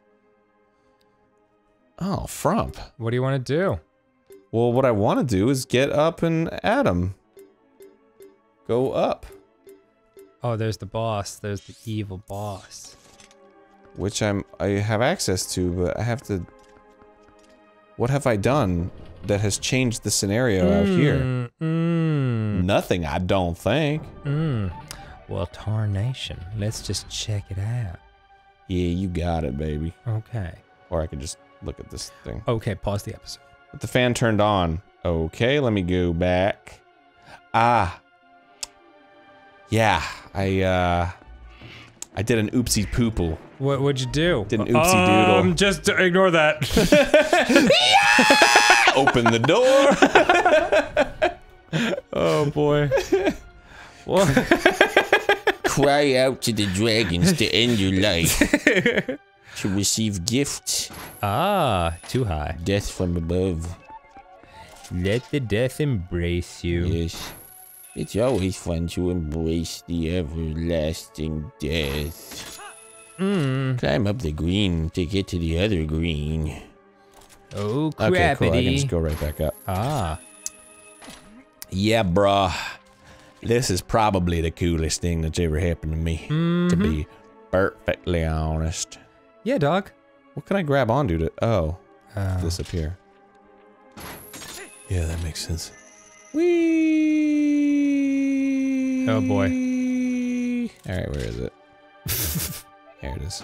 Oh, frump. What do you want to do? Well, what I want to do is get up and at him. Go up. Oh, there's the boss. There's the evil boss. Which I'm I have access to, but I have to What have I done that has changed the scenario out here? Mm, mm, Nothing, I don't think. mm. Well, tarnation. Let's just check it out. Yeah, you got it, baby. Okay. Or I could just look at this thing. Okay, pause the episode. But the fan turned on. Okay, let me go back. Ah. Yeah, I uh I did an oopsie poopoo. What would you do? Did an oopsie doodle. Um, just ignore that. Open the door. oh boy. What? Cry out to the dragons to end your life. to receive gifts. Ah, too high. Death from above. Let the death embrace you. Yes. It's always fun to embrace the everlasting death. Mm. Climb up the green to get to the other green. Oh, Okay, cool. I can just go right back up. Ah. Yeah, bruh. This is probably the coolest thing that's ever happened to me. To be perfectly honest. Yeah, dog. What can I grab onto to? Oh, Uh, disappear. Yeah, that makes sense. Wee. Oh, boy. All right, where is it? There it is.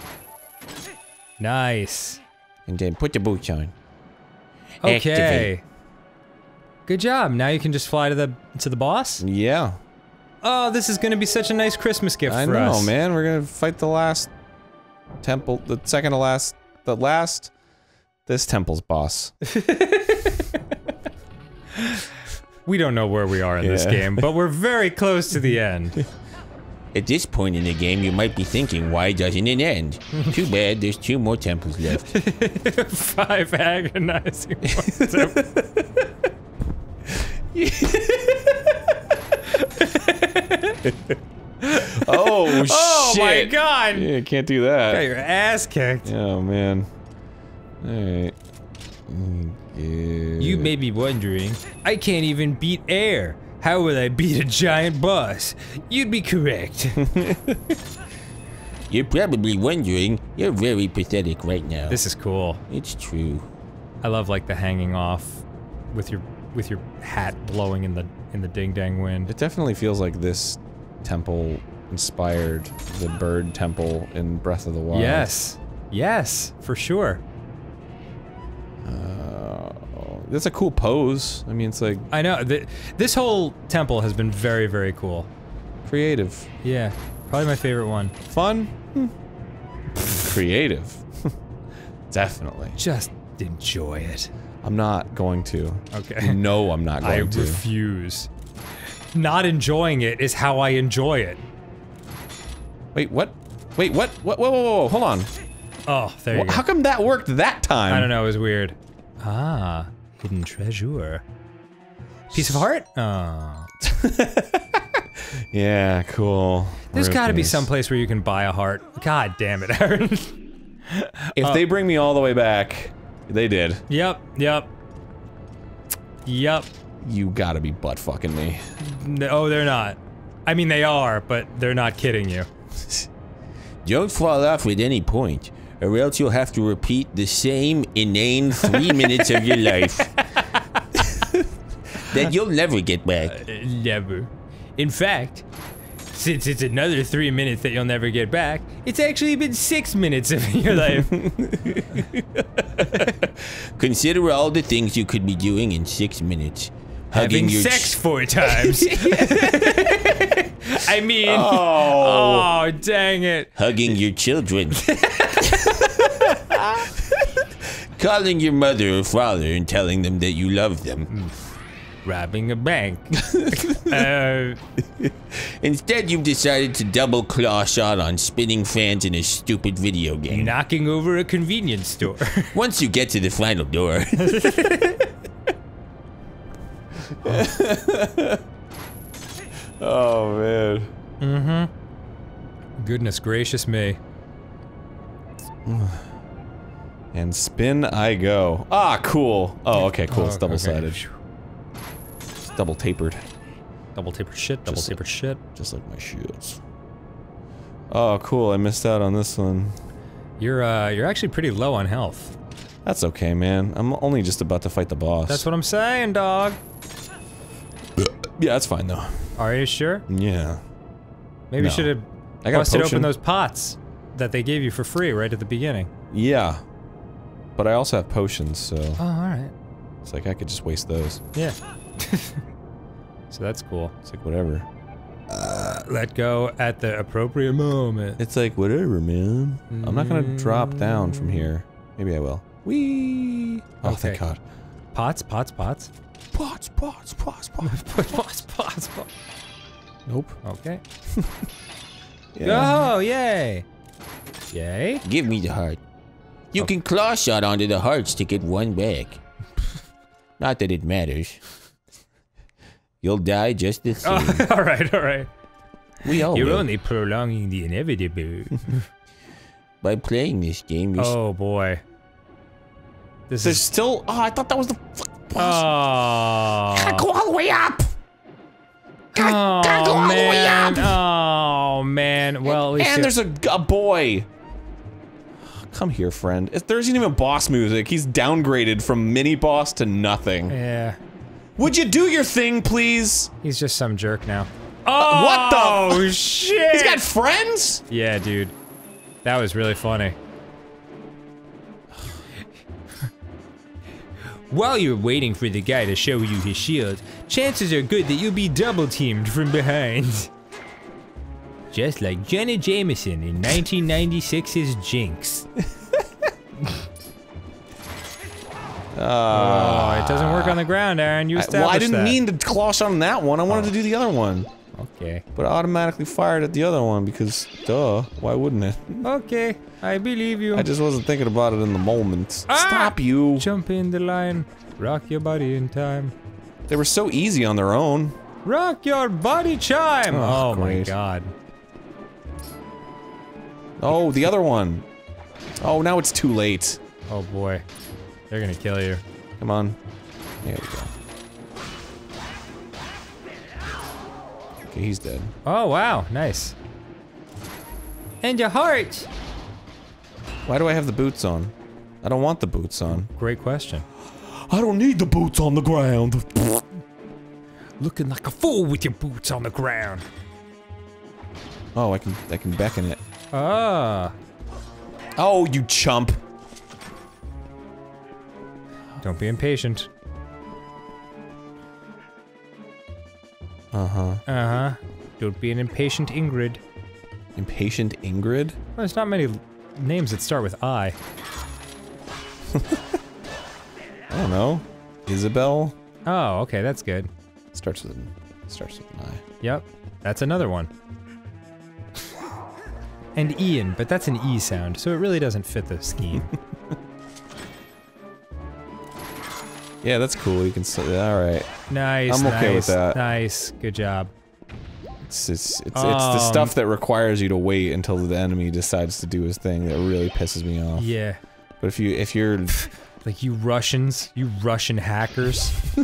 nice. And then put the boots on. Okay. Activate. Good job. Now you can just fly to the to the boss. Yeah, Oh, this is gonna be such a nice Christmas gift I for know, us. man. We're gonna fight the last temple, the second to last, the last. This temple's boss. We don't know where we are in this game, but we're very close to the end. At this point in the game, you might be thinking, why doesn't it end? Too bad, there's two more temples left. Five agonizing. Oh, oh shit. oh shit! my god! Yeah, can't do that. Got your ass kicked. Oh man. All right. You may be wondering, I can't even beat air. How will I beat a giant boss? You'd be correct. You're probably wondering, you're very pathetic right now. This is cool. It's true. I love like the hanging off with your with your hat blowing in the in the ding dang wind. It definitely feels like this temple inspired the bird temple in Breath of the Wild. Yes. Yes, for sure. Uh, that's a cool pose. I mean, it's like I know. Th this whole temple has been very, very cool. creative, Yeah. Probably my favorite one. fun, Hmm. creative. Definitely. Just enjoy it. I'm not going to. Okay. No, I'm not I going to. I refuse. Not enjoying it is how I enjoy it. Wait, what? Wait, what? What? Whoa, whoa, whoa, whoa, hold on. Oh, there you Wh- go. How come that worked that time? I don't know, it was weird. Ah, hidden treasure. Piece of heart? Oh. Yeah, cool. There's got to be some place where you can buy a heart. God damn it, Arin. If they bring me all the way back, they did. yep, yep. Yep. You gotta be butt fucking me. No, oh, they're not. I mean, they are, but they're not kidding you. Don't fall off at any point, or else you'll have to repeat the same inane three minutes of your life that you'll never get back. Uh, never. In fact, since it's another three minutes that you'll never get back, it's actually been six minutes of your life. Consider all the things you could be doing in six minutes. Hugging Having your sex four times. I mean, oh. oh. dang it. hugging your children. Calling your mother or father and telling them that you love them. Robbing a bank. uh, Instead, you've decided to double claw shot on spinning fans in a stupid video game. knocking over a convenience store. Once you get to the final door, Oh man. Mm-hmm. Goodness gracious me. And spin I go. Ah, cool. Oh, okay, cool. It's Oh, double okay. sided. It's double tapered, Double-tapered shit, double-tapered taper shit. just like my shoes. Oh, cool. I missed out on this one. You're uh you're actually pretty low on health. That's okay, man. I'm only just about to fight the boss. That's what I'm saying, dog. Yeah, that's fine though. Are you sure? Yeah. Maybe No. you should have I got a busted open those pots that they gave you for free right at the beginning. Yeah. But I also have potions, so Oh, all right. it's like I could just waste those. Yeah. so that's cool. It's like whatever. Uh, let go at the appropriate moment. It's like whatever, man. I'm not gonna drop down from mm. here. Maybe I will. Whee! Oh, thank God. Pots, pots, pots. Pots, pots, pots, pots. pots, pots, pots. Nope. Okay. Yeah. Oh, yay! Yay? give me the heart. You oh. can claw shot onto the hearts to get one back. Not that it matters. You'll die just the same. all right, all right. we all You're will. only prolonging the inevitable. By playing this game, you're Oh boy. This There's is. still. Oh, I thought that was the fucking boss. Oh. Go all the way up. Oh go all the way man. up. Oh man. Well, at least And you- there's a, a boy. Come here, friend. If There isn't even boss music. He's downgraded from mini boss to nothing. Yeah. Would you do your thing, please? He's just some jerk now. Uh, what the? Oh shit! He's got friends. Yeah, dude. That was really funny. While you're waiting for the guy to show you his shield, chances are good that you'll be double teamed from behind. Just like Jenna Jameson in 1996's Jinx. Oh, it doesn't work on the ground, Arin. You I, established well, I didn't that. mean to clash on that one. I wanted to do the other one, Okay. but I automatically fired at the other one because, duh, why wouldn't it? Okay, I believe you. I just wasn't thinking about it in the moment. Ah! Stop you! Jump in the line. Rock your body in time. They were so easy on their own. Rock your body chime! Oh, Oh, my god. Oh, the other one. Oh, now it's too late. Oh boy. They're gonna kill you. Come on. There we go. Okay, he's dead. Oh wow, nice. And your heart! Why do I have the boots on? I don't want the boots on. Great question. I don't need the boots on the ground. Looking like a fool with your boots on the ground. Oh, I can I can beckon it. Ah. Oh, you chump. Don't be impatient. Uh-huh. Uh-huh. Don't be an impatient Ingrid. Impatient Ingrid? Well, there's not many names that start with I. I don't know. Isabel? Oh, okay, that's good. Starts with an starts with an I. Yep, that's another one. And Ian, but that's an E sound, so it really doesn't fit the scheme. Yeah, that's cool. You can say all right. Nice. I'm okay with that. Nice. Good job. It's it's it's, it's the Um, stuff that requires you to wait until the enemy decides to do his thing that really pisses me off. Yeah. But if you if you're Like you Russians, you Russian hackers.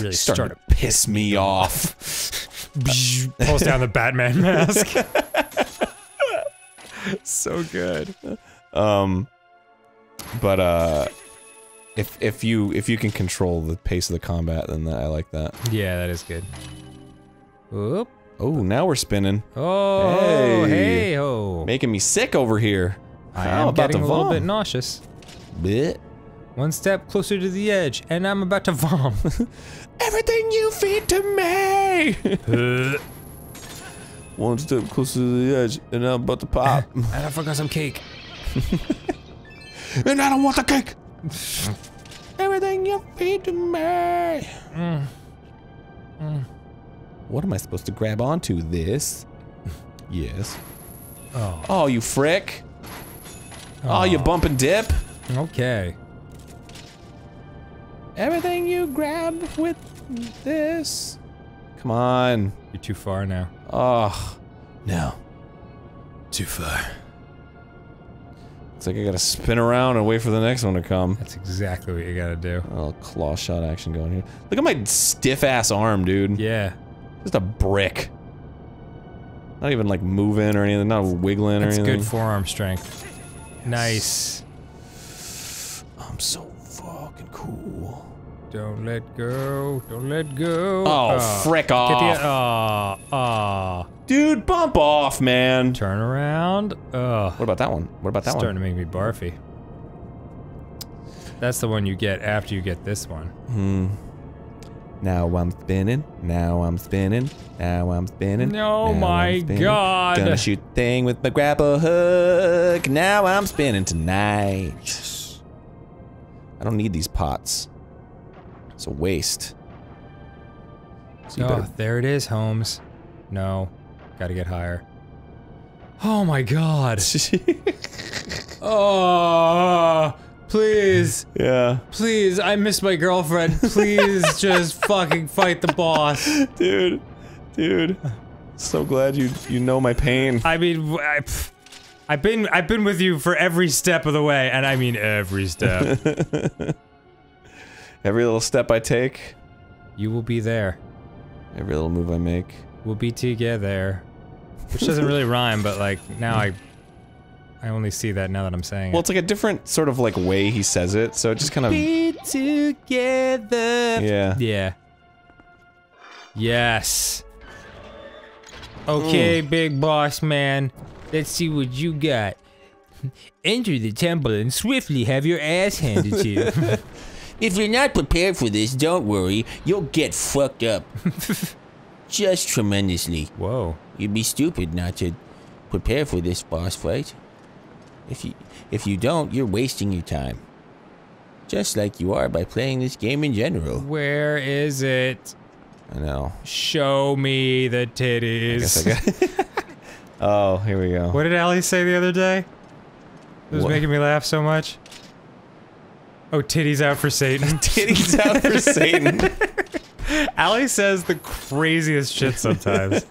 really start to piss me off, pulls down the Batman mask. So good. um, but uh, if if you if you can control the pace of the combat, then that, I like that. Yeah, that is good. Oop. Oh, now we're spinning, Oh, Hey. hey, ho. making me sick over here. I am about getting the a little bit nauseous. Bit. One step closer to the edge, and I'm about to vom. Everything you feed to me. One step closer to the edge, and I'm about to pop. and I forgot some cake. and I don't want the cake. Everything you feed to me. Mm. Mm. What am I supposed to grab onto? This? Yes. Oh. Oh, you frick. Oh, you oh. bump and dip. Okay. Everything you grab with this. Come on. You're too far now. Oh, no. Too far. It's like I gotta spin around and wait for the next one to come. That's exactly what you gotta do. Oh, claw shot action going here. Look at my stiff ass arm, dude. Yeah. Just a brick. Not even like moving or anything, not wiggling That's or anything. good forearm strength. Nice. I'm so fucking cool. Don't let go. Don't let go. Oh, Ah. frick Get off. the. Ah. Ah. Dude, bump off, man. Turn around. Ugh. What about that one? What about that Starting one? to make me barfy. That's the one you get after you get this one. Hmm. Now I'm spinning. Now I'm spinning. Now I'm spinning. Oh my spinning. God. Gonna shoot thing with my grapple hook. Now I'm spinning tonight. I don't need these pots. It's a waste. So Oh, there it is, Holmes. No. Gotta get higher. Oh my god. Oh, please, yeah, please, I miss my girlfriend. Please just fucking fight the boss. dude, dude. So glad you you know my pain. I mean, I, I've been I've been with you for every step of the way, and I mean every step. Every little step I take, you will be there. every little move I make. We'll be together. Which doesn't really rhyme, but like now I I only see that now that I'm saying Well, it. it's like a different sort of like way he says it, so it just kind of Be together. yeah. Yeah. Yes. Okay, Mm. big boss man. Let's see what you got. Enter the temple and swiftly have your ass handed to you. If you're not prepared for this, don't worry. You'll get fucked up. Just tremendously. Whoa. You'd be stupid not to prepare for this boss fight. If you if you don't, you're wasting your time. Just like you are by playing this game in general. Where is it? I know. Show me the titties. Guess I oh, here we go. What did Ali say the other day? It was What? making me laugh so much. Oh, titties out for Satan. Titties out for Satan. Allie says the craziest shit sometimes.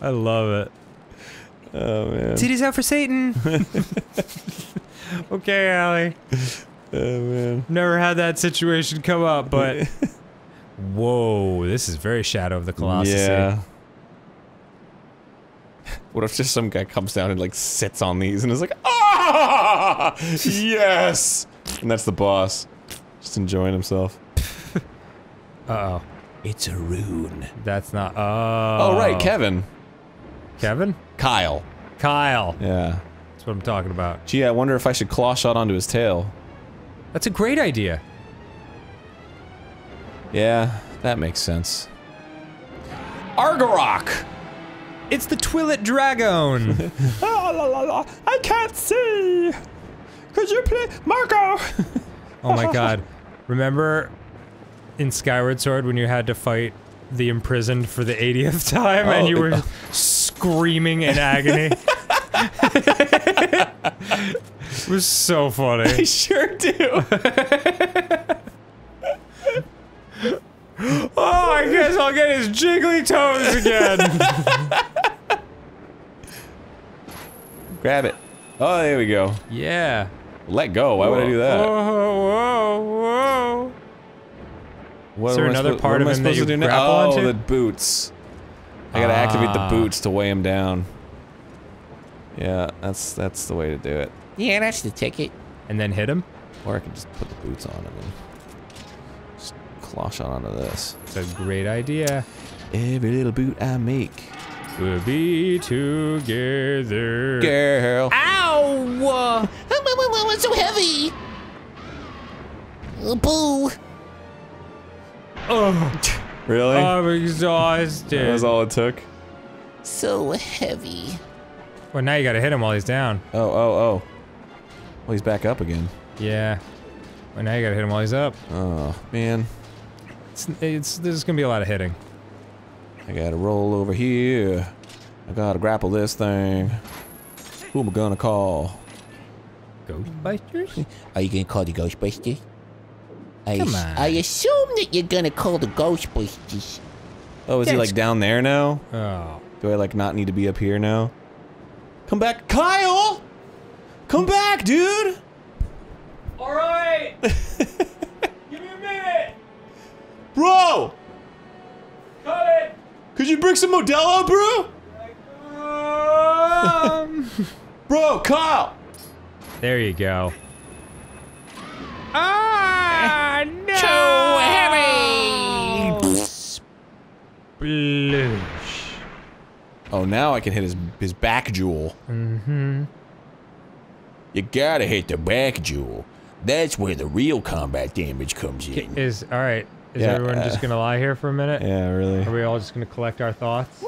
I love it. Oh man. Titties out for Satan. okay, Allie. Oh man. Never had that situation come up, but whoa, this is very Shadow of the Colossus. Yeah. What if just some guy comes down and like sits on these and is like, ah, yes, and that's the boss, just enjoying himself. Uh oh, It's a rune. that's not. Oh. Oh, right, Kevin, Kevin. Kyle. Kyle. Yeah. That's what I'm talking about. Gee, I wonder if I should claw shot onto his tail. That's a great idea. Yeah, that makes sense. Argorok. It's the Twilit Dragon. Ah, la, la, la. I can't see could you play Marco? oh my god. Remember in Skyward Sword when you had to fight the imprisoned for the 80th time oh, and you oh, were screaming in agony? it was so funny. I sure do. oh, I guess I'll get his jiggly toes again. Grab it. Oh, there we go. Yeah. Let go. Why would I do that? Whoa, whoa, whoa. What Is there another suppo- part of I him that supposed to you do now? grapple Oh, onto? the boots. I gotta activate the Ah. boots to weigh him down. Yeah, that's that's the way to do it. Yeah, that's the ticket. And then hit him? Or I can just put the boots on him and just closh on onto this. It's a great idea. Every little boot I make. We'll be together. Girl. Ow! It's so heavy. Oh, boo. Oh, Really? I'm exhausted. that was all it took? So heavy. well, now you gotta hit him while he's down. Oh, oh, oh. Well, he's back up again. Yeah. Well, now you gotta hit him while he's up. Oh, man. It's, it's there's gonna be a lot of hitting. I gotta roll over here. I gotta grapple this thing. Who am I gonna call? Ghostbusters? Are you gonna call the Ghostbusters? I, Come on. I assume that you're gonna call the Ghostbusters. Oh, is he like down there now? Oh. Do I like not need to be up here now? Come back, Kyle! Come back, dude! Alright! Give me a minute! Bro! Cut it! Could you bring some Modelo, bro? Um, Bro, Kyle! there you go. Ah, no! Too heavy! Sploosh. Oh, now I can hit his his back jewel. Mm-hmm. You gotta hit the back jewel. That's where the real combat damage comes in. Is, alright. Is Yeah, everyone just uh, gonna lie here for a minute? Yeah, really. Are we all just gonna collect our thoughts?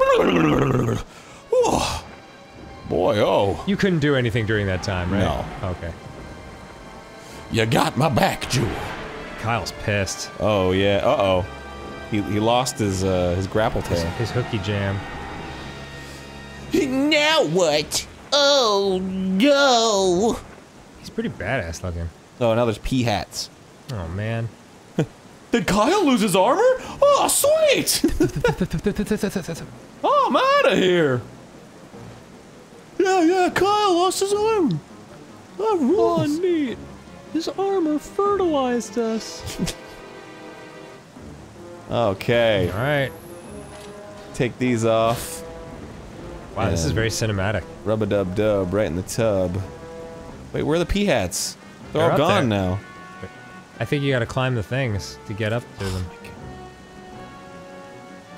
Boy, oh. You couldn't do anything during that time, right? No. Okay. You got my back jewel. Kyle's pissed. Oh, yeah. Uh-oh. He, he lost his, uh, his grapple tail. His hooky jam. Now what? Oh no! He's pretty badass looking. Oh, now there's Peahats. Oh man. Did Kyle lose his armor? Oh, sweet! oh, I'm out of here! Yeah, yeah, Kyle lost his arm. Oh, neat. His armor fertilized us. Okay, Alright. take these off. Wow, this is very cinematic. Rub a dub dub right in the tub. Wait, where are the Peahats? They're, They're all gone there. now. I think you gotta climb the things to get up to them.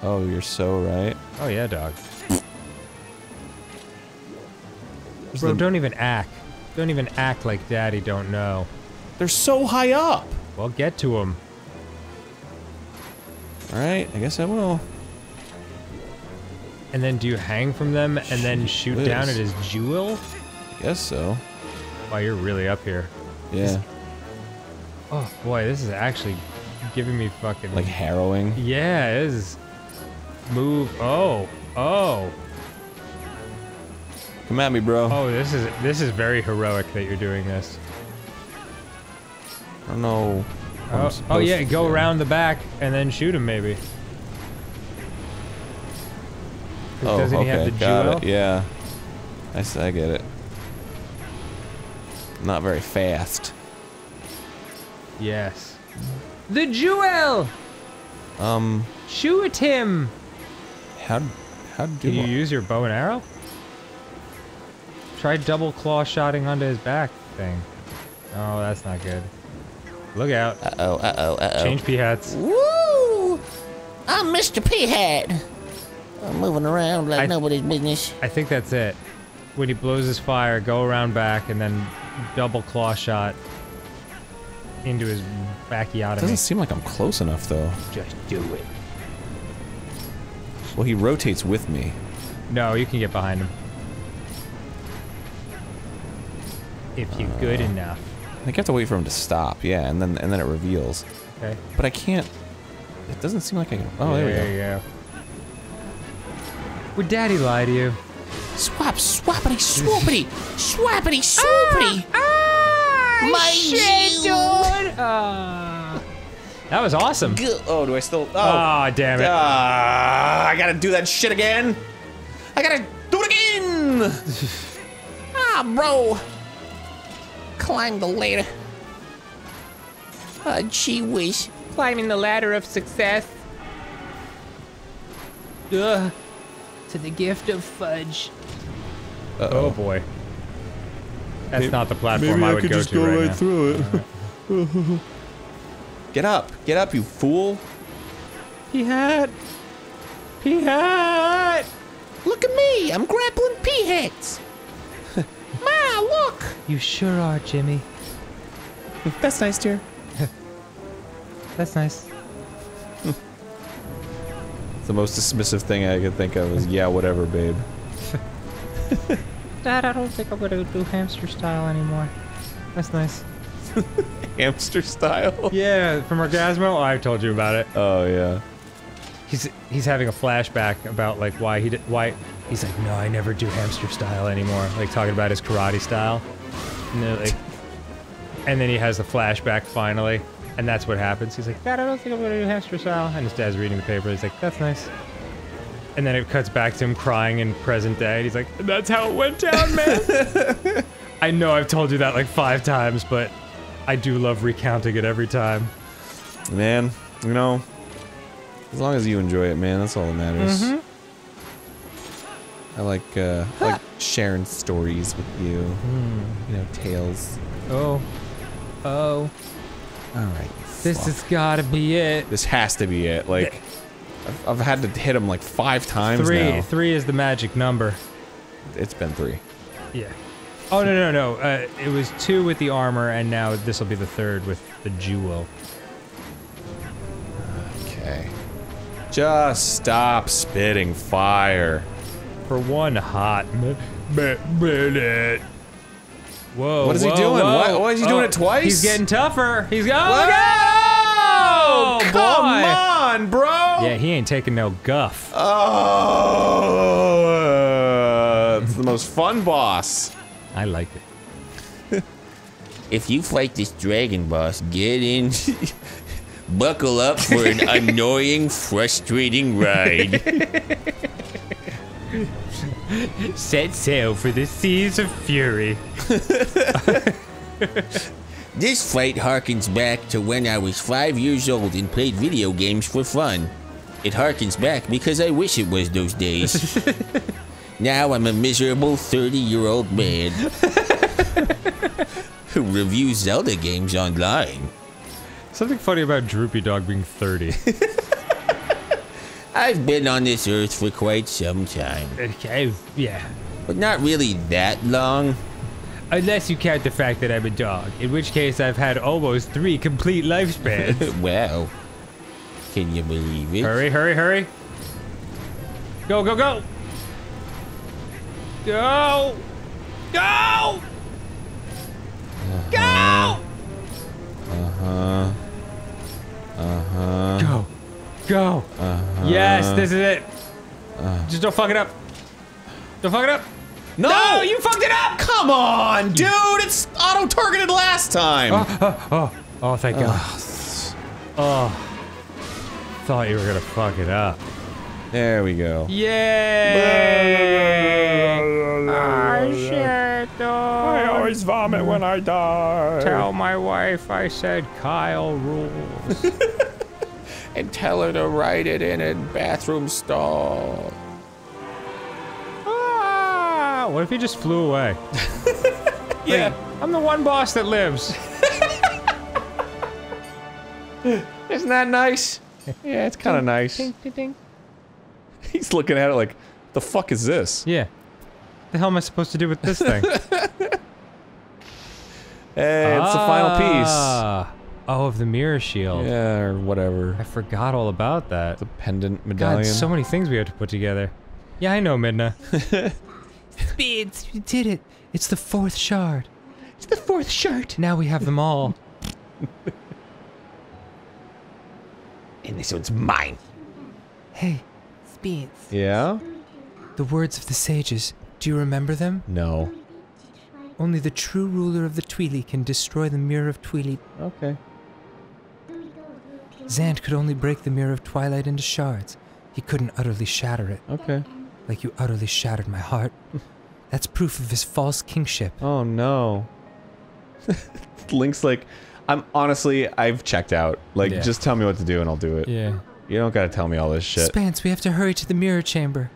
Oh, you're so right. Oh yeah, dog. Bro, don't even act. Don't even act like daddy don't know. They're so high up. Well, get to them. All right, I guess I will. And then do you hang from them and then shoot Whiz. down at his jewel? Guess so. Wow, you're really up here. Yeah, Oh boy, this is actually giving me fucking like harrowing. Yeah, it is. Move. Oh. Oh. Come at me, bro. Oh, this is this is very heroic that you're doing this. I don't know. Oh, oh yeah, go do. around the back and then shoot him maybe. Oh, Doesn't okay, he have the got it. Yeah, I, I get it. Not very fast. Yes. The jewel. Um, Shoot him. how how do Can you I- use your bow and arrow? Try double claw shotting onto his back thing. Oh, that's not good. Look out. Uh oh, uh oh, uh oh. Change Peahats. Woo! I'm Mr. Peahat. I'm moving around like nobody's business. I think that's it. When he blows his fire, go around back and then double claw shot into his backyard. It doesn't seem like I'm close enough though. Just do it. Well, he rotates with me. No, you can get behind him. If you're uh, good enough. I think I have to wait for him to stop. Yeah, and then and then it reveals. Okay. But I can't. It doesn't seem like I can. Oh, there, we go. you go. Would daddy lie to you? Swap, swappity, swoopity, swappity, swoopity. Ah, ah. My jewel. That was awesome. Oh, do I still? Oh, Oh, damn it. Ah, I gotta do that shit again. I gotta do it again. Ah, bro. Climb the ladder. Ah, gee whiz. Climbing the ladder of success. Ugh. To the gift of fudge. Oh boy. That's not the platform I would go, to right, now. through it. Get up, get up, you fool. Peahat! Peahat! Look at me. I'm grappling Peahats. Ma, look. You sure are, Jimmy. That's nice, dear. That's nice. The most dismissive thing I could think of is, yeah, whatever, babe. Dad, I don't think I'm gonna do hamster style anymore. That's nice. Hamster style. Yeah, from Orgazmo. Oh, I told you about it. Oh yeah. He's he's having a flashback about like why he did why he's like no I never do hamster style anymore like talking about his karate style and, they're like, and then he has the flashback finally and that's what happens he's like Dad I don't think I'm gonna do hamster style and his dad's reading the paper he's like that's nice and then it cuts back to him crying in present day and he's like that's how it went down man I know I've told you that like five times but I do love recounting it every time Man, you know, as long as you enjoy it, man, that's all that matters. Mm-hmm. I like uh, I like sharing stories with you. Hmm. You know, tales. Oh. Oh. All right. This fuck. has gotta be it. This has to be it. Like, I've, I've had to hit him like five times three now. three is the magic number It's been three. Yeah. Oh no no no! Uh, it was two with the armor, and now this will be the third with the jewel. Okay. Just stop spitting fire. For one hot mi- mi- minute. Whoa! What is he doing? whoa. Why- why is he doing it twice? He's getting tougher. He's going. Whoa! Oh, Come boy. on, bro. Yeah, he ain't taking no guff. Oh, it's the most fun boss. I like it. If you fight this dragon boss, get in. Buckle up for an annoying, frustrating ride. Set sail for the seas of fury. This fight harkens back to when I was five years old and played video games for fun. It harkens back because I wish it was those days. now I'm a miserable 30 year old man who reviews Zelda games online. Something funny about Droopy Dog being 30. I've been on this earth for quite some time, okay, yeah. but not really that long. Unless you count the fact that I'm a dog, in which case I've had almost three complete lifespans. wow. Can you believe it? hurry, hurry, hurry. Go, go, go. Go. Go. Go. Uh-huh. Uh-huh. Go. Go. Uh -huh. Yes, this is it. Uh. Just don't fuck it up. Don't fuck it up. No! No, you fucked it up. Come on, dude! It's auto-targeted last time! Oh, oh, oh, oh thank God. Oh. Thought you were gonna fuck it up. There we go. Yay! I sure I always vomit when I die. Tell my wife I said Kyle rules. And tell her to write it in a bathroom stall. What if he just flew away? Yeah. I'm the one boss that lives. Isn't that nice? Yeah, it's kind of nice. He's looking at it like, the fuck is this? Yeah. The hell am I supposed to do with this thing? Hey, it's the final piece. Ah. Oh, of the mirror shield. Yeah, or whatever. I forgot all about that. The pendant medallion. God, so many things we have to put together. Yeah, I know, Midna. Speeds, you did it. It's the fourth shard. It's the fourth shirt. Now we have them all. And this one's mine. Hey, Speeds. Yeah? The words of the sages. Do you remember them? No. Only the true ruler of the Twili can destroy the mirror of Tweely. Okay. Zant could only break the mirror of twilight into shards. He couldn't utterly shatter it, Okay. Like you utterly shattered my heart. That's proof of his false kingship. Oh no. Link's like, I'm honestly, I've checked out. Like, Yeah. just tell me what to do and I'll do it. Yeah. You don't gotta tell me all this shit. Spence, we have to hurry to the mirror chamber.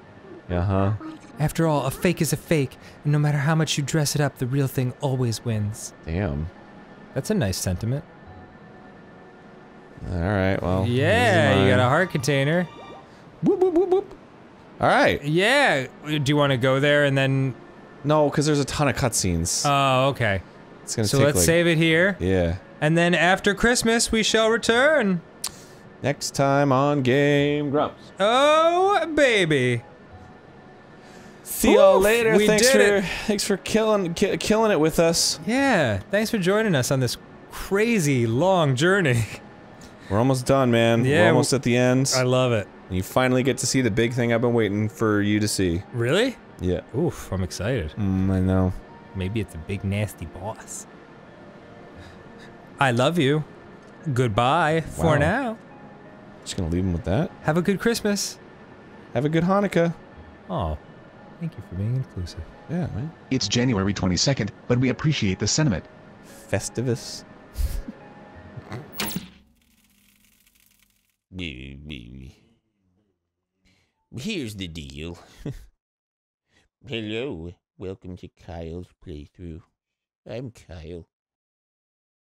Uh huh. After all, a fake is a fake, and no matter how much you dress it up, the real thing always wins. Damn. That's a nice sentiment. All right. Well. Yeah, you got a a. heart container. Whoop, whoop, whoop, whoop. All right. Yeah. Do you want to go there and then? No, because there's a ton of cutscenes. Oh, okay. it's gonna So take let's like, save it here, Yeah. and then after Christmas we shall return. Next time on Game Grumps. Oh, baby. See y'all later. we thanks did for it. thanks for killing ki- killing it with us. Yeah. Thanks for joining us on this crazy long journey. We're almost done, man. Yeah, We're almost at the end. I love it. And you finally get to see the big thing I've been waiting for you to see. Really? Yeah. Oof, I'm excited. Mm, I know. Maybe it's a big nasty boss. I love you. Goodbye for now. Just gonna leave him with that. Have a good Christmas. Have a good Hanukkah. Oh, thank you for being inclusive. Yeah, man. It's January 22nd, but we appreciate the sentiment. Festivus. Here's the deal. Hello, welcome to Kyle's playthrough. I'm Kyle.